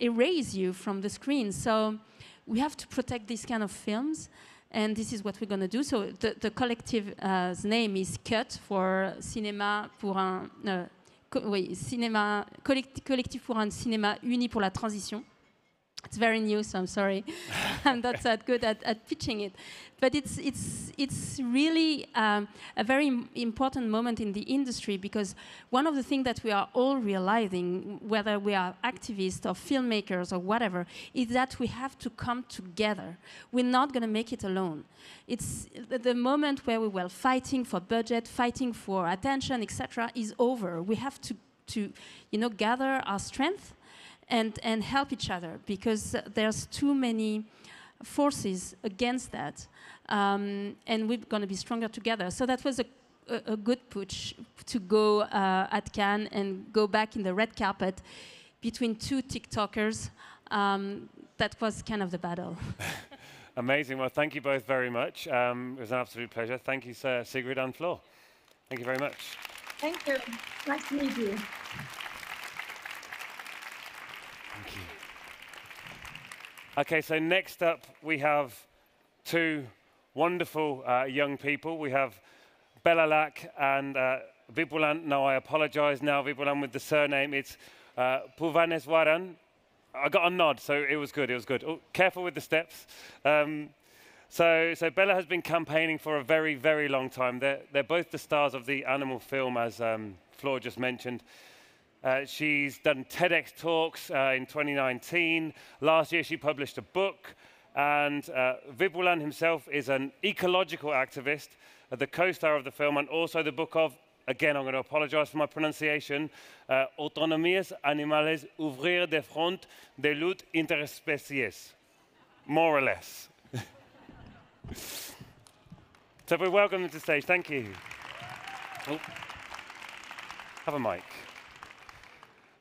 erase you from the screen. So we have to protect these kind of films, and this is what we're going to do. So the, the collective's name is CUT for Cinéma pour un euh, co- oui, cinéma collect- collectif pour un cinéma uni pour la transition. It's very new, so I'm sorry. [LAUGHS] I'm not that good at, at pitching it. But it's, it's, it's really um, a very important moment in the industry because one of the things that we are all realizing, whether we are activists or filmmakers or whatever, is that we have to come together. We're not going to make it alone. It's the moment where we were fighting for budget, fighting for attention, etc., is over. We have to, to you know, gather our strength and, and help each other because there's too many forces against that. Um, and we're going to be stronger together. So that was a, a, a good push to go uh, at Cannes and go back in the red carpet between two TikTokers. Um, that was kind of the battle. [LAUGHS] Amazing. Well, thank you both very much. Um, it was an absolute pleasure. Thank you, Sir Sigrid and Flore. Thank you very much. Thank you. Nice to meet you. Okay, so next up we have two wonderful uh, young people. We have Bella Lack and uh. Now I apologize now, Vipulan, with the surname. It's uh, Puvaneswaran. I got a nod, so it was good, it was good. Oh, careful with the steps. Um, so, so Bella has been campaigning for a very, very long time. They're, they're both the stars of the animal film, as um, just mentioned. Uh, she's done TEDx talks uh, in 2019. Last year, she published a book. And uh, himself is an ecological activist, uh, the co star of the film, and also the book of, again, I'm going to apologize for my pronunciation, uh, Autonomías Animales Ouvrir de Fronts de Lutte Interespècies, more or less. [LAUGHS] so we welcome them to stage. Thank you. Oh. Have a mic.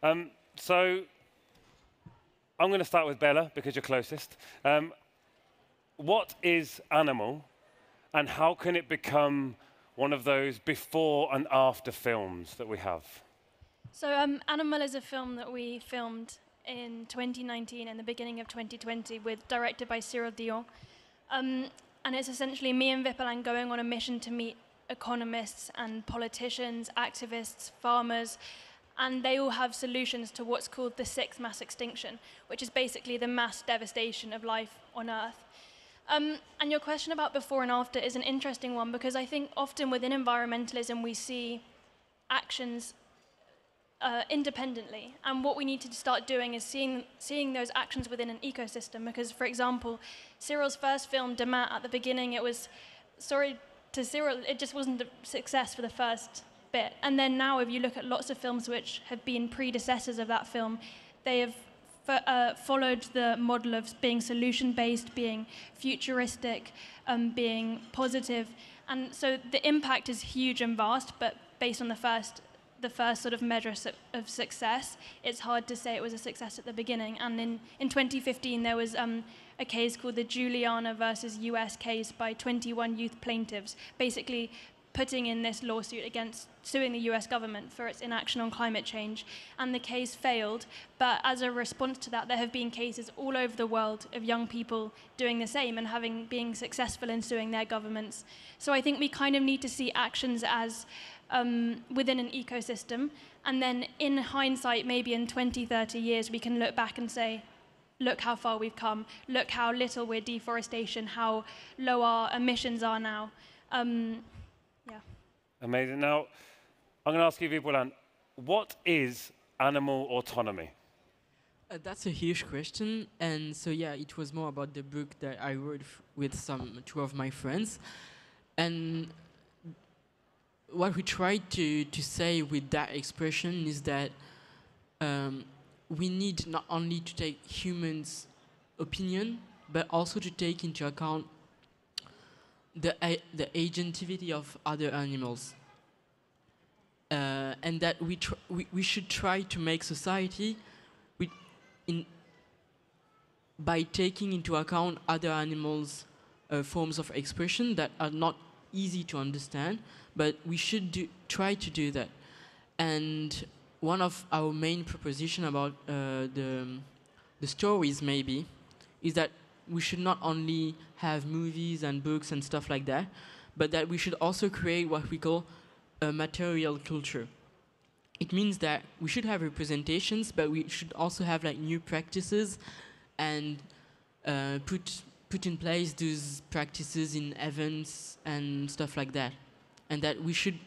Um, so I'm going to start with Bella because you're closest. Um, what is Animal and how can it become one of those before and after films that we have? So um, Animal is a film that we filmed in 2019 and the beginning of 2020 with directed by Cyril Dion. Um, and it's essentially me and Vipulan going on a mission to meet economists and politicians, activists, farmers, and they all have solutions to what's called the sixth mass extinction, which is basically the mass devastation of life on Earth. Um, and your question about before and after is an interesting one because I think often within environmentalism we see actions uh, independently. And what we need to start doing is seeing, seeing those actions within an ecosystem. Because, for example, Cyril's first film, Demain, at the beginning, it was, sorry to Cyril, it just wasn't a success for the first bit. And then now, if you look at lots of films which have been predecessors of that film, they have uh, followed the model of being solution based, being futuristic, um, being positive. And so the impact is huge and vast, but based on the first the first sort of measure of success, it's hard to say it was a success at the beginning. And in, in 2015, there was um, a case called the Juliana versus US case by 21 youth plaintiffs, basically putting in this lawsuit against suing the US government for its inaction on climate change, and the case failed. But as a response to that, there have been cases all over the world of young people doing the same and having being successful in suing their governments. So I think we kind of need to see actions as um, within an ecosystem, and then in hindsight, maybe in 20, 30 years, we can look back and say, look how far we've come, look how little we're deforestation, how low our emissions are now. Um, Amazing. Now, I'm going to ask you, Vipulan, what is animal autonomy? Uh, that's a huge question, and so yeah, it was more about the book that I wrote with some two of my friends, and what we tried to to say with that expression is that um, we need not only to take humans' opinion, but also to take into account the the agentivity of other animals, uh, and that we, we we should try to make society, with in by taking into account other animals' uh, forms of expression that are not easy to understand, but we should do, try to do that. And one of our main proposition about uh, the the stories maybe is that we should not only have movies and books and stuff like that, but that we should also create what we call a material culture. It means that we should have representations, but we should also have like new practices and uh, put put in place those practices in events and stuff like that, and that we should,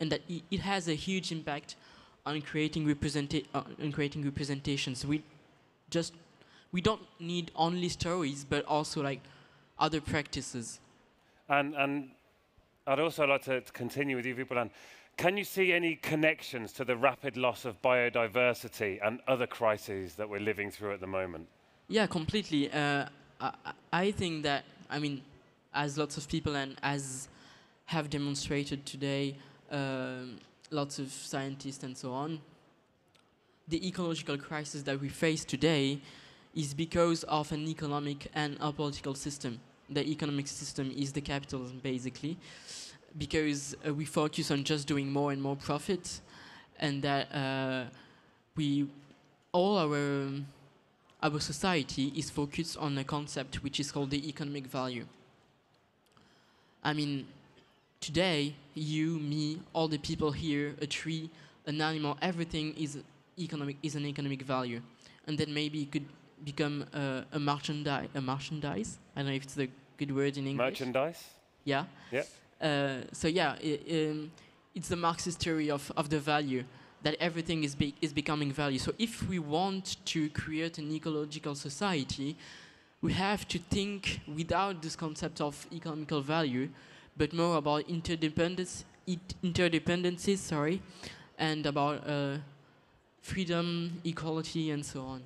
and that it has a huge impact on creating representa- on creating representations. We just we don't need only stories, but also like other practices. And, and I'd also like to, to continue with you, Vipulan. Can you see any connections to the rapid loss of biodiversity and other crises that we're living through at the moment? Yeah, completely. Uh, I, I I think that I mean, as lots of people and as have demonstrated today, um, lots of scientists and so on, the ecological crisis that we face today is because of an economic and a political system. The economic system is the capitalism, basically, because uh, we focus on just doing more and more profit, and that uh, we all our um, our society is focused on a concept which is called the economic value. I mean, today, you, me, all the people here, a tree, an animal, everything is economic is an economic value, and then maybe it could become a, a merchandise. A merchandise. I don't know if it's the good word in English. Merchandise? Yeah. Yep. Uh, so yeah, i um, it's the Marxist theory of, of the value that everything is be- is becoming value. So if we want to create an ecological society, we have to think without this concept of economical value, but more about interdependence, interdependencies, sorry, and about uh, freedom, equality, and so on.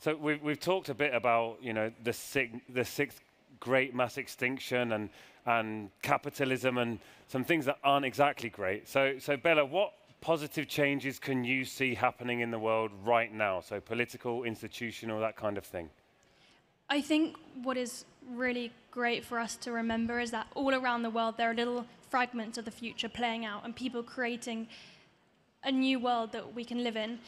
So we've, we've talked a bit about, you know, the, sig- the sixth great mass extinction and, and capitalism and some things that aren't exactly great. So, so Bella, what positive changes can you see happening in the world right now? So political, institutional, that kind of thing. I think what is really great for us to remember is that all around the world there are little fragments of the future playing out and people creating a new world that we can live in.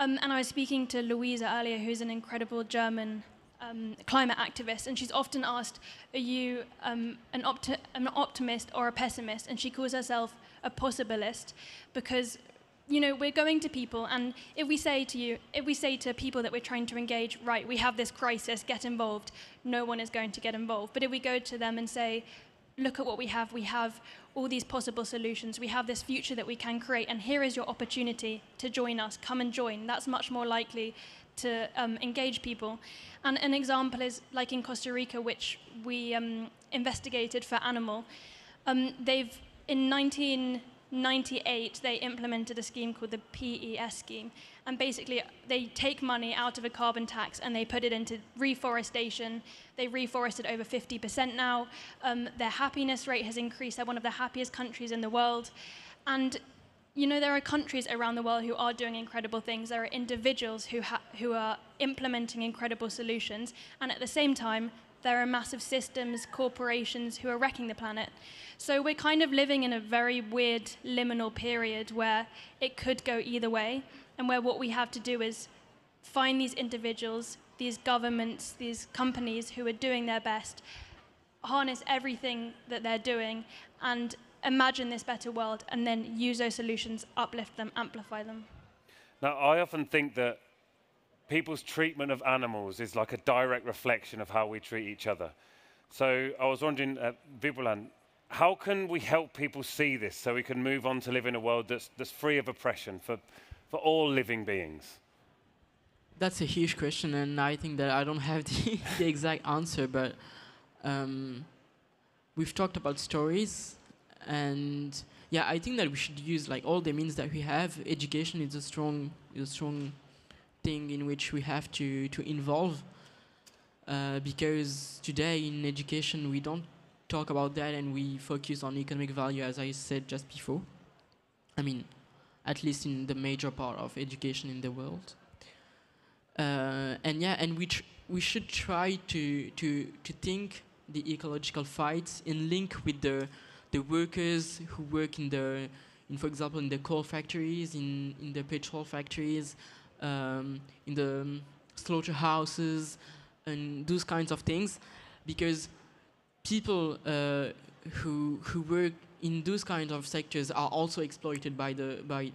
Um, and I was speaking to Luisa earlier, who's an incredible German um, climate activist, and she's often asked, Are you um, an, opti- an optimist or a pessimist? And she calls herself a possibilist because you know we're going to people and if we say to you if we say to people that we're trying to engage right we have this crisis get involved no one is going to get involved but if we go to them and say look at what we have we have all these possible solutions. We have this future that we can create and here is your opportunity to join us. Come and join. That's much more likely to um, engage people. And an example is like in costa rica which we um, investigated for animal. Um, they've in 1998 they implemented a scheme called the PES scheme, and basically they take money out of a carbon tax and they put it into reforestation. They reforested over 50% now. Um, their happiness rate has increased. They're one of the happiest countries in the world, and you know there are countries around the world who are doing incredible things. There are individuals who who are implementing incredible solutions, and at the same time there are massive systems, corporations who are wrecking the planet. So we're kind of living in a very weird liminal period where it could go either way, and where what we have to do is find these individuals, these governments, these companies who are doing their best, harness everything that they're doing, and imagine this better world, and then use those solutions, uplift them, amplify them. Now, I often think that people's treatment of animals is like a direct reflection of how we treat each other. So I was wondering, uh, Vipulan, how can we help people see this so we can move on to live in a world that's, that's free of oppression for, for all living beings? That's a huge question, and I think that I don't have [LAUGHS] the, the exact answer, but um, we've talked about stories, and yeah, I think that we should use like all the means that we have. Education is a strong, is a strong thing in which we have to to involve, uh, because today in education we don't talk about that, and we focus on economic value, as I said just before. I mean, at least in the major part of education in the world. Uh, and yeah, and we we should try to to to think the ecological fights in link with the the workers who work in the in for example in the coal factories, in in the petrol factories, um, in the slaughterhouses, and those kinds of things, because people uh, who who work in those kinds of sectors are also exploited by the by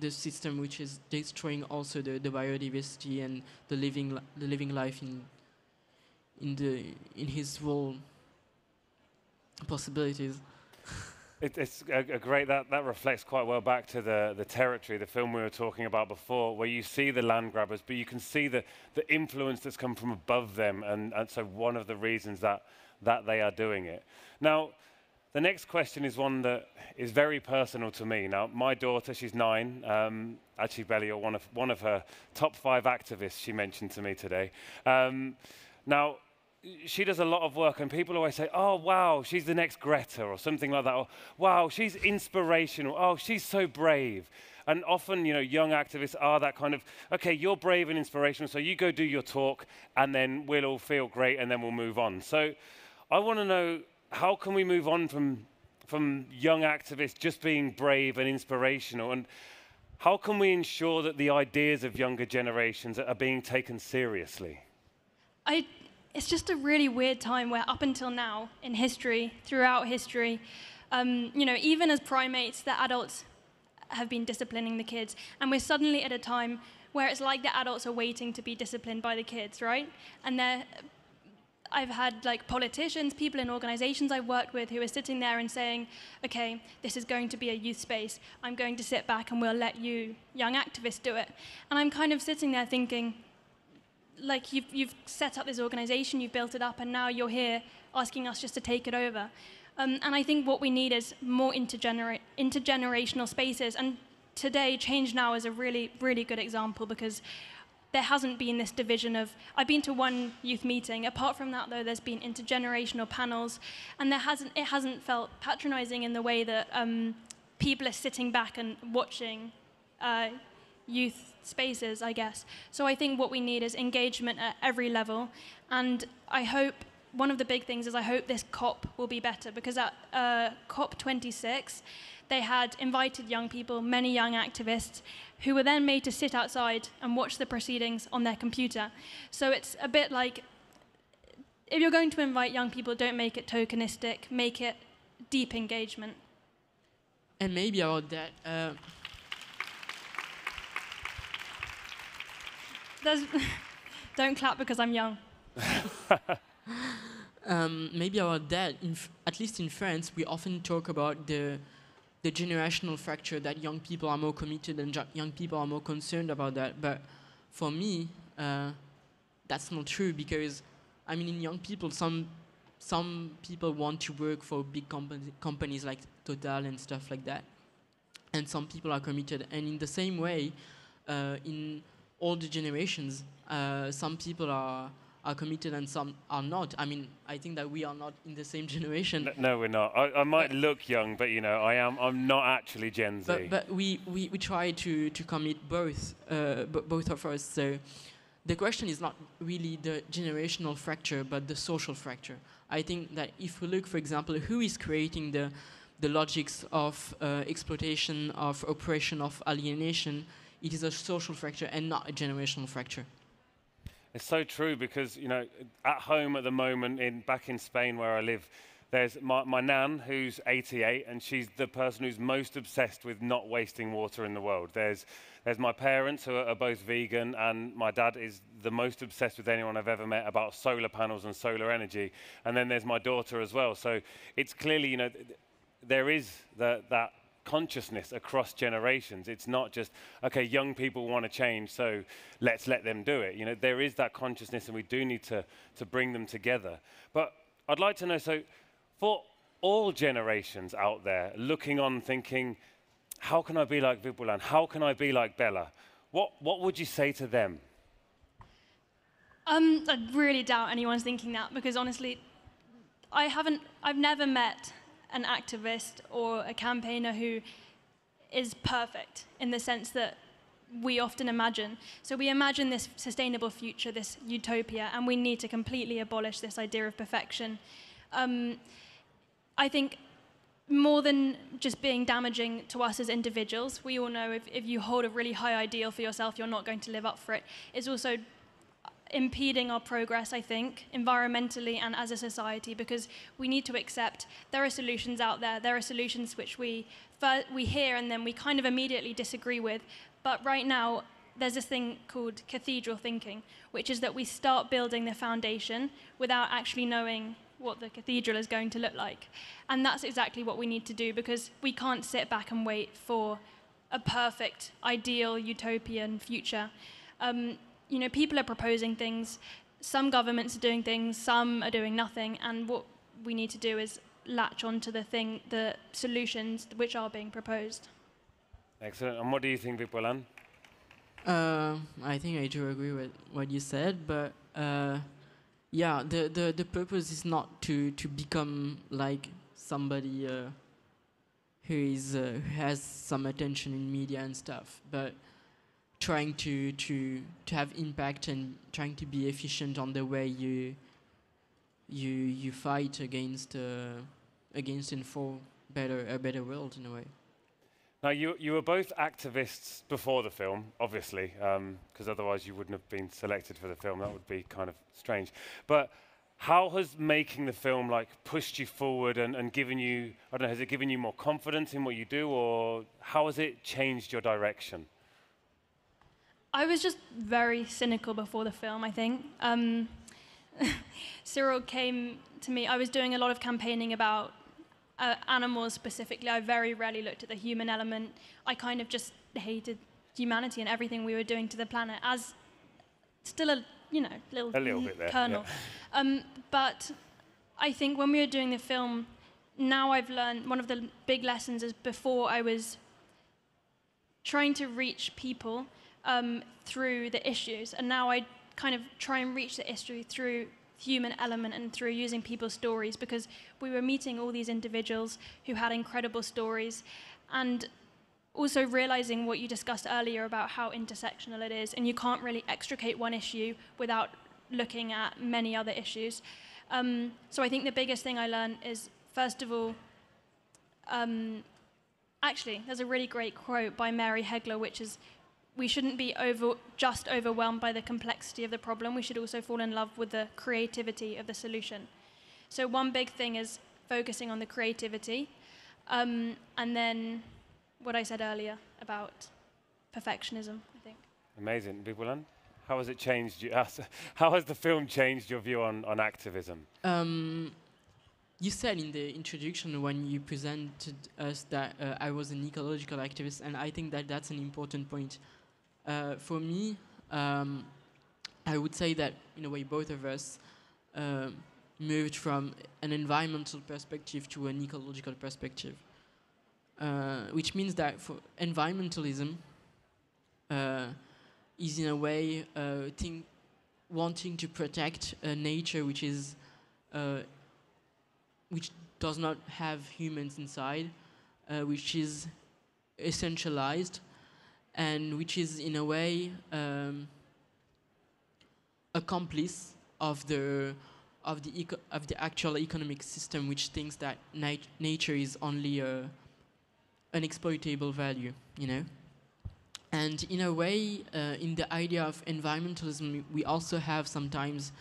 the system which is destroying also the, the biodiversity and the living li- the living life in in the in his role possibilities. [LAUGHS] It, it's a, a great that that reflects quite well back to the the territory, the film we were talking about before, where you see the land grabbers, but you can see the the influence that's come from above them, and and so one of the reasons that that they are doing it. Now, the next question is one that is very personal to me. Now, my daughter, she's nine. Um, actually, Belly, you're one of one of her top five activists. She mentioned to me today. Um, now, she does a lot of work, and people always say, Oh, wow, she's the next Greta, or something like that. Or, wow, she's inspirational. Oh, she's so brave. And often, you know, young activists are that kind of, okay, you're brave and inspirational, so you go do your talk, and then we'll all feel great, and then we'll move on. So I want to know how can we move on from, from young activists just being brave and inspirational? And how can we ensure that the ideas of younger generations are being taken seriously? I, it's just a really weird time where up until now in history, throughout history, um, you know, even as primates, the adults have been disciplining the kids, and we're suddenly at a time where it's like the adults are waiting to be disciplined by the kids, right? And they're I've had like politicians, people in organizations I've worked with who are sitting there and saying, okay, this is going to be a youth space. I'm going to sit back and we'll let you, young activists, do it. And I'm kind of sitting there thinking, like you've, you've set up this organization, you've built it up, and now you're here asking us just to take it over. Um, and I think what we need is more intergener- intergenerational spaces. And today, ChangeNOW is a really, really good example because there hasn't been this division of I've been to one youth meeting. Apart from that, though, there's been intergenerational panels, and there hasn't it hasn't felt patronising in the way that um, people are sitting back and watching uh, youth spaces, I guess. So I think what we need is engagement at every level, and I hope one of the big things is I hope this COP will be better because at uh, COP 26, they had invited young people, many young activists, who were then made to sit outside and watch the proceedings on their computer. So it's a bit like if you're going to invite young people, don't make it tokenistic, make it deep engagement. And maybe about that. Uh, [LAUGHS] don't clap because I'm young. [LAUGHS] um, maybe about that, at least in France, we often talk about the the generational fracture that young people are more committed and young people are more concerned about that. But for me, uh, that's not true because, I mean, in young people, some some people want to work for big company, companies like Total and stuff like that, and some people are committed. And in the same way, uh, in older generations, uh, some people are are committed and some are not. I mean, I think that we are not in the same [LAUGHS] generation. No, no we're not. I, I might look young, but you know, I am. I'm not actually Gen Z. But, but we, we, we try to, to commit both, uh, both of us. So the question is not really the generational fracture, but the social fracture. I think that if we look, for example, who is creating the the logics of uh, exploitation, of oppression, of alienation, it is a social fracture and not a generational fracture. It's so true because, you know, at home at the moment, in, back in Spain where I live, there's my, my nan who's 88 and she's the person who's most obsessed with not wasting water in the world. There's, there's my parents who are, both vegan and my dad is the most obsessed with anyone I've ever met about solar panels and solar energy. And then there's my daughter as well. So it's clearly, you know, there is the, that consciousness across generations. It's not just, okay, young people want to change, so let's let them do it. You know, there is that consciousness, and we do need to, to bring them together. But I'd like to know so, for all generations out there looking on, thinking, how can I be like Vipulan? How can I be like Bella? What, what would you say to them? Um, I really doubt anyone's thinking that because honestly, I haven't, I've never met an activist or a campaigner who is perfect in the sense that we often imagine. So we imagine this sustainable future, this utopia, and we need to completely abolish this idea of perfection. Um, I think more than just being damaging to us as individuals, we all know if, if you hold a really high ideal for yourself, you're not going to live up for it. It's also impeding our progress, I think, environmentally and as a society, because we need to accept there are solutions out there. There are solutions which we, we hear and then we kind of immediately disagree with. But right now, there's this thing called cathedral thinking, which is that we start building the foundation without actually knowing what the cathedral is going to look like. And that's exactly what we need to do because we can't sit back and wait for a perfect, ideal, utopian future. Um, you know, people are proposing things. Some governments are doing things, some are doing nothing. And what we need to do is latch onto the thing, the solutions which are being proposed. Excellent. And what do you think, Vipulan? Uh, I think I do agree with what you said, but uh, yeah, the, the, the purpose is not to, to become like somebody uh, who is uh, who has some attention in media and stuff, but trying to to to have impact and trying to be efficient on the way you you you fight against uh, against and for better a better world in a way. Now you you were both activists before the film, obviously, because um, otherwise you wouldn't have been selected for the film. That would be kind of strange. But how has making the film like pushed you forward and, and given you I don't know has it given you more confidence in what you do or how has it changed your direction? I was just very cynical before the film. I think um, [LAUGHS] Cyril came to me. I was doing a lot of campaigning about uh, animals specifically. I very rarely looked at the human element. I kind of just hated humanity and everything we were doing to the planet as still a you know, little, a little bit there, kernel. Yeah. Um, but I think when we were doing the film, now I've learned one of the big lessons is before I was trying to reach people um, through the issues, and now I kind of try and reach the issue through human element and through using people's stories because we were meeting all these individuals who had incredible stories and also realizing what you discussed earlier about how intersectional it is, and you can't really extricate one issue without looking at many other issues. Um, so I think the biggest thing I learned is, first of all, um, actually, there's a really great quote by Mary Heglar, which is, we shouldn't be over, just overwhelmed by the complexity of the problem. We should also fall in love with the creativity of the solution. So one big thing is focusing on the creativity, um, and then what I said earlier about perfectionism, I think. Amazing. Vipulan, how has it changed you? [LAUGHS] How has the film changed your view on, on activism? Um, you said in the introduction when you presented us that uh, I was an ecological activist, and I think that that's an important point. Uh, for me, um, I would say that in a way both of us uh, moved from an environmental perspective to an ecological perspective. Uh, which means that for environmentalism uh, is in a way uh, think wanting to protect a nature which is uh, which does not have humans inside, uh, which is essentialized, and which is in a way um, accomplice of the of the of the actual economic system, which thinks that nat nature is only a an exploitable value, you know? And in a way, uh, in the idea of environmentalism, we also have sometimes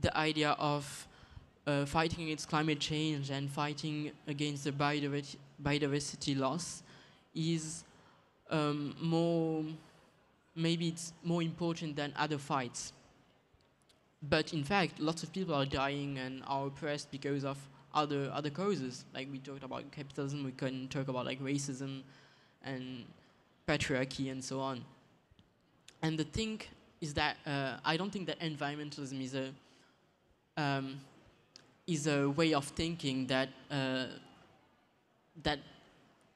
the idea of uh, fighting against climate change and fighting against the biodiversity loss is um, more, maybe it's more important than other fights. But in fact, lots of people are dying and are oppressed because of other other causes. Like we talked about capitalism, we can talk about like racism and patriarchy and so on. And the thing is that uh, I don't think that environmentalism is a um, is a way of thinking that uh, that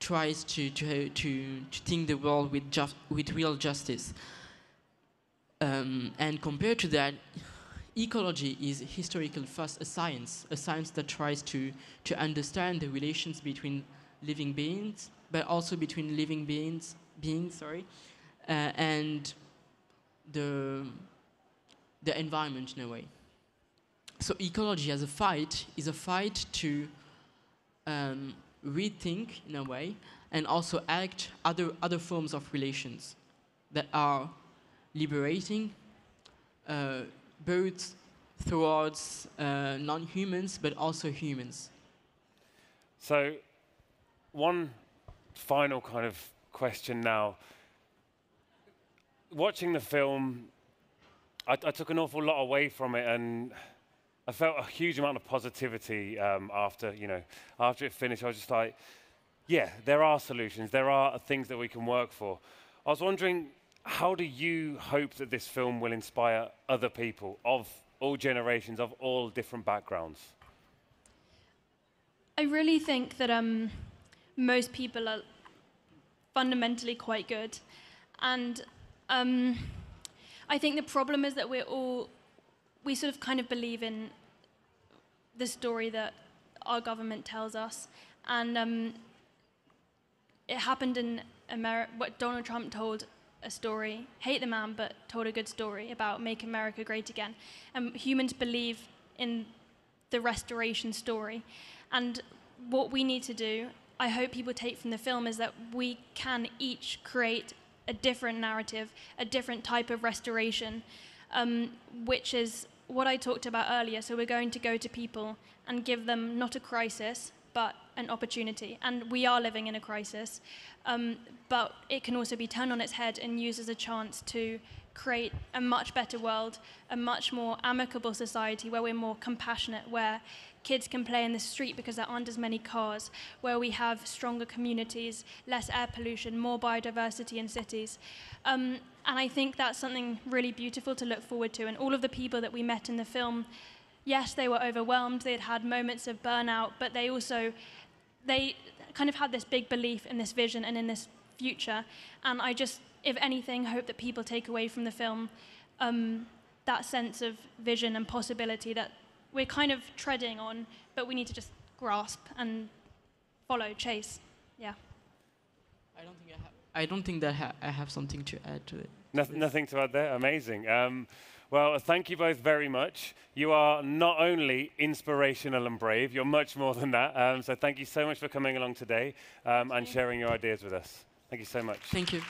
tries to, to to to think the world with just with real justice. Um, and compared to that, ecology is historical first a science, a science that tries to, to understand the relations between living beings, but also between living beings, beings sorry, uh, and the, the environment in a way. So ecology as a fight is a fight to um, rethink in a way and also act other, other forms of relations that are liberating, uh, both towards uh, non-humans but also humans. So, one final kind of question now. Watching the film, I, I took an awful lot away from it, and I felt a huge amount of positivity um, after, you know, after it finished. I was just like, yeah, there are solutions. There are things that we can work for. I was wondering, how do you hope that this film will inspire other people of all generations, of all different backgrounds? I really think that um, most people are fundamentally quite good. And um, I think the problem is that we're all, we sort of kind of believe in the story that our government tells us. And um, it happened in America, what Donald Trump told a story, hate the man, but told a good story about make America great again. And humans believe in the restoration story. And what we need to do, I hope people take from the film, is that we can each create a different narrative, a different type of restoration, um, which is what I talked about earlier. So we're going to go to people and give them not a crisis, but an opportunity. And we are living in a crisis, um, but it can also be turned on its head and used as a chance to create a much better world, a much more amicable society where we're more compassionate, where kids can play in the street because there aren't as many cars, where we have stronger communities, less air pollution, more biodiversity in cities. Um, and I think that's something really beautiful to look forward to. And all of the people that we met in the film yes, they were overwhelmed, they had had moments of burnout, but they also, they kind of had this big belief in this vision and in this future. And I just, if anything, hope that people take away from the film um, that sense of vision and possibility that we're kind of treading on, but we need to just grasp and follow, chase. Yeah. I don't think I have. I don't think that ha I have something to add to it. Nothing, nothing to add there. Amazing. Um, well, thank you both very much. You are not only inspirational and brave, you're much more than that. Um, so thank you so much for coming along today um, and sharing your ideas with us. Thank you so much. Thank you.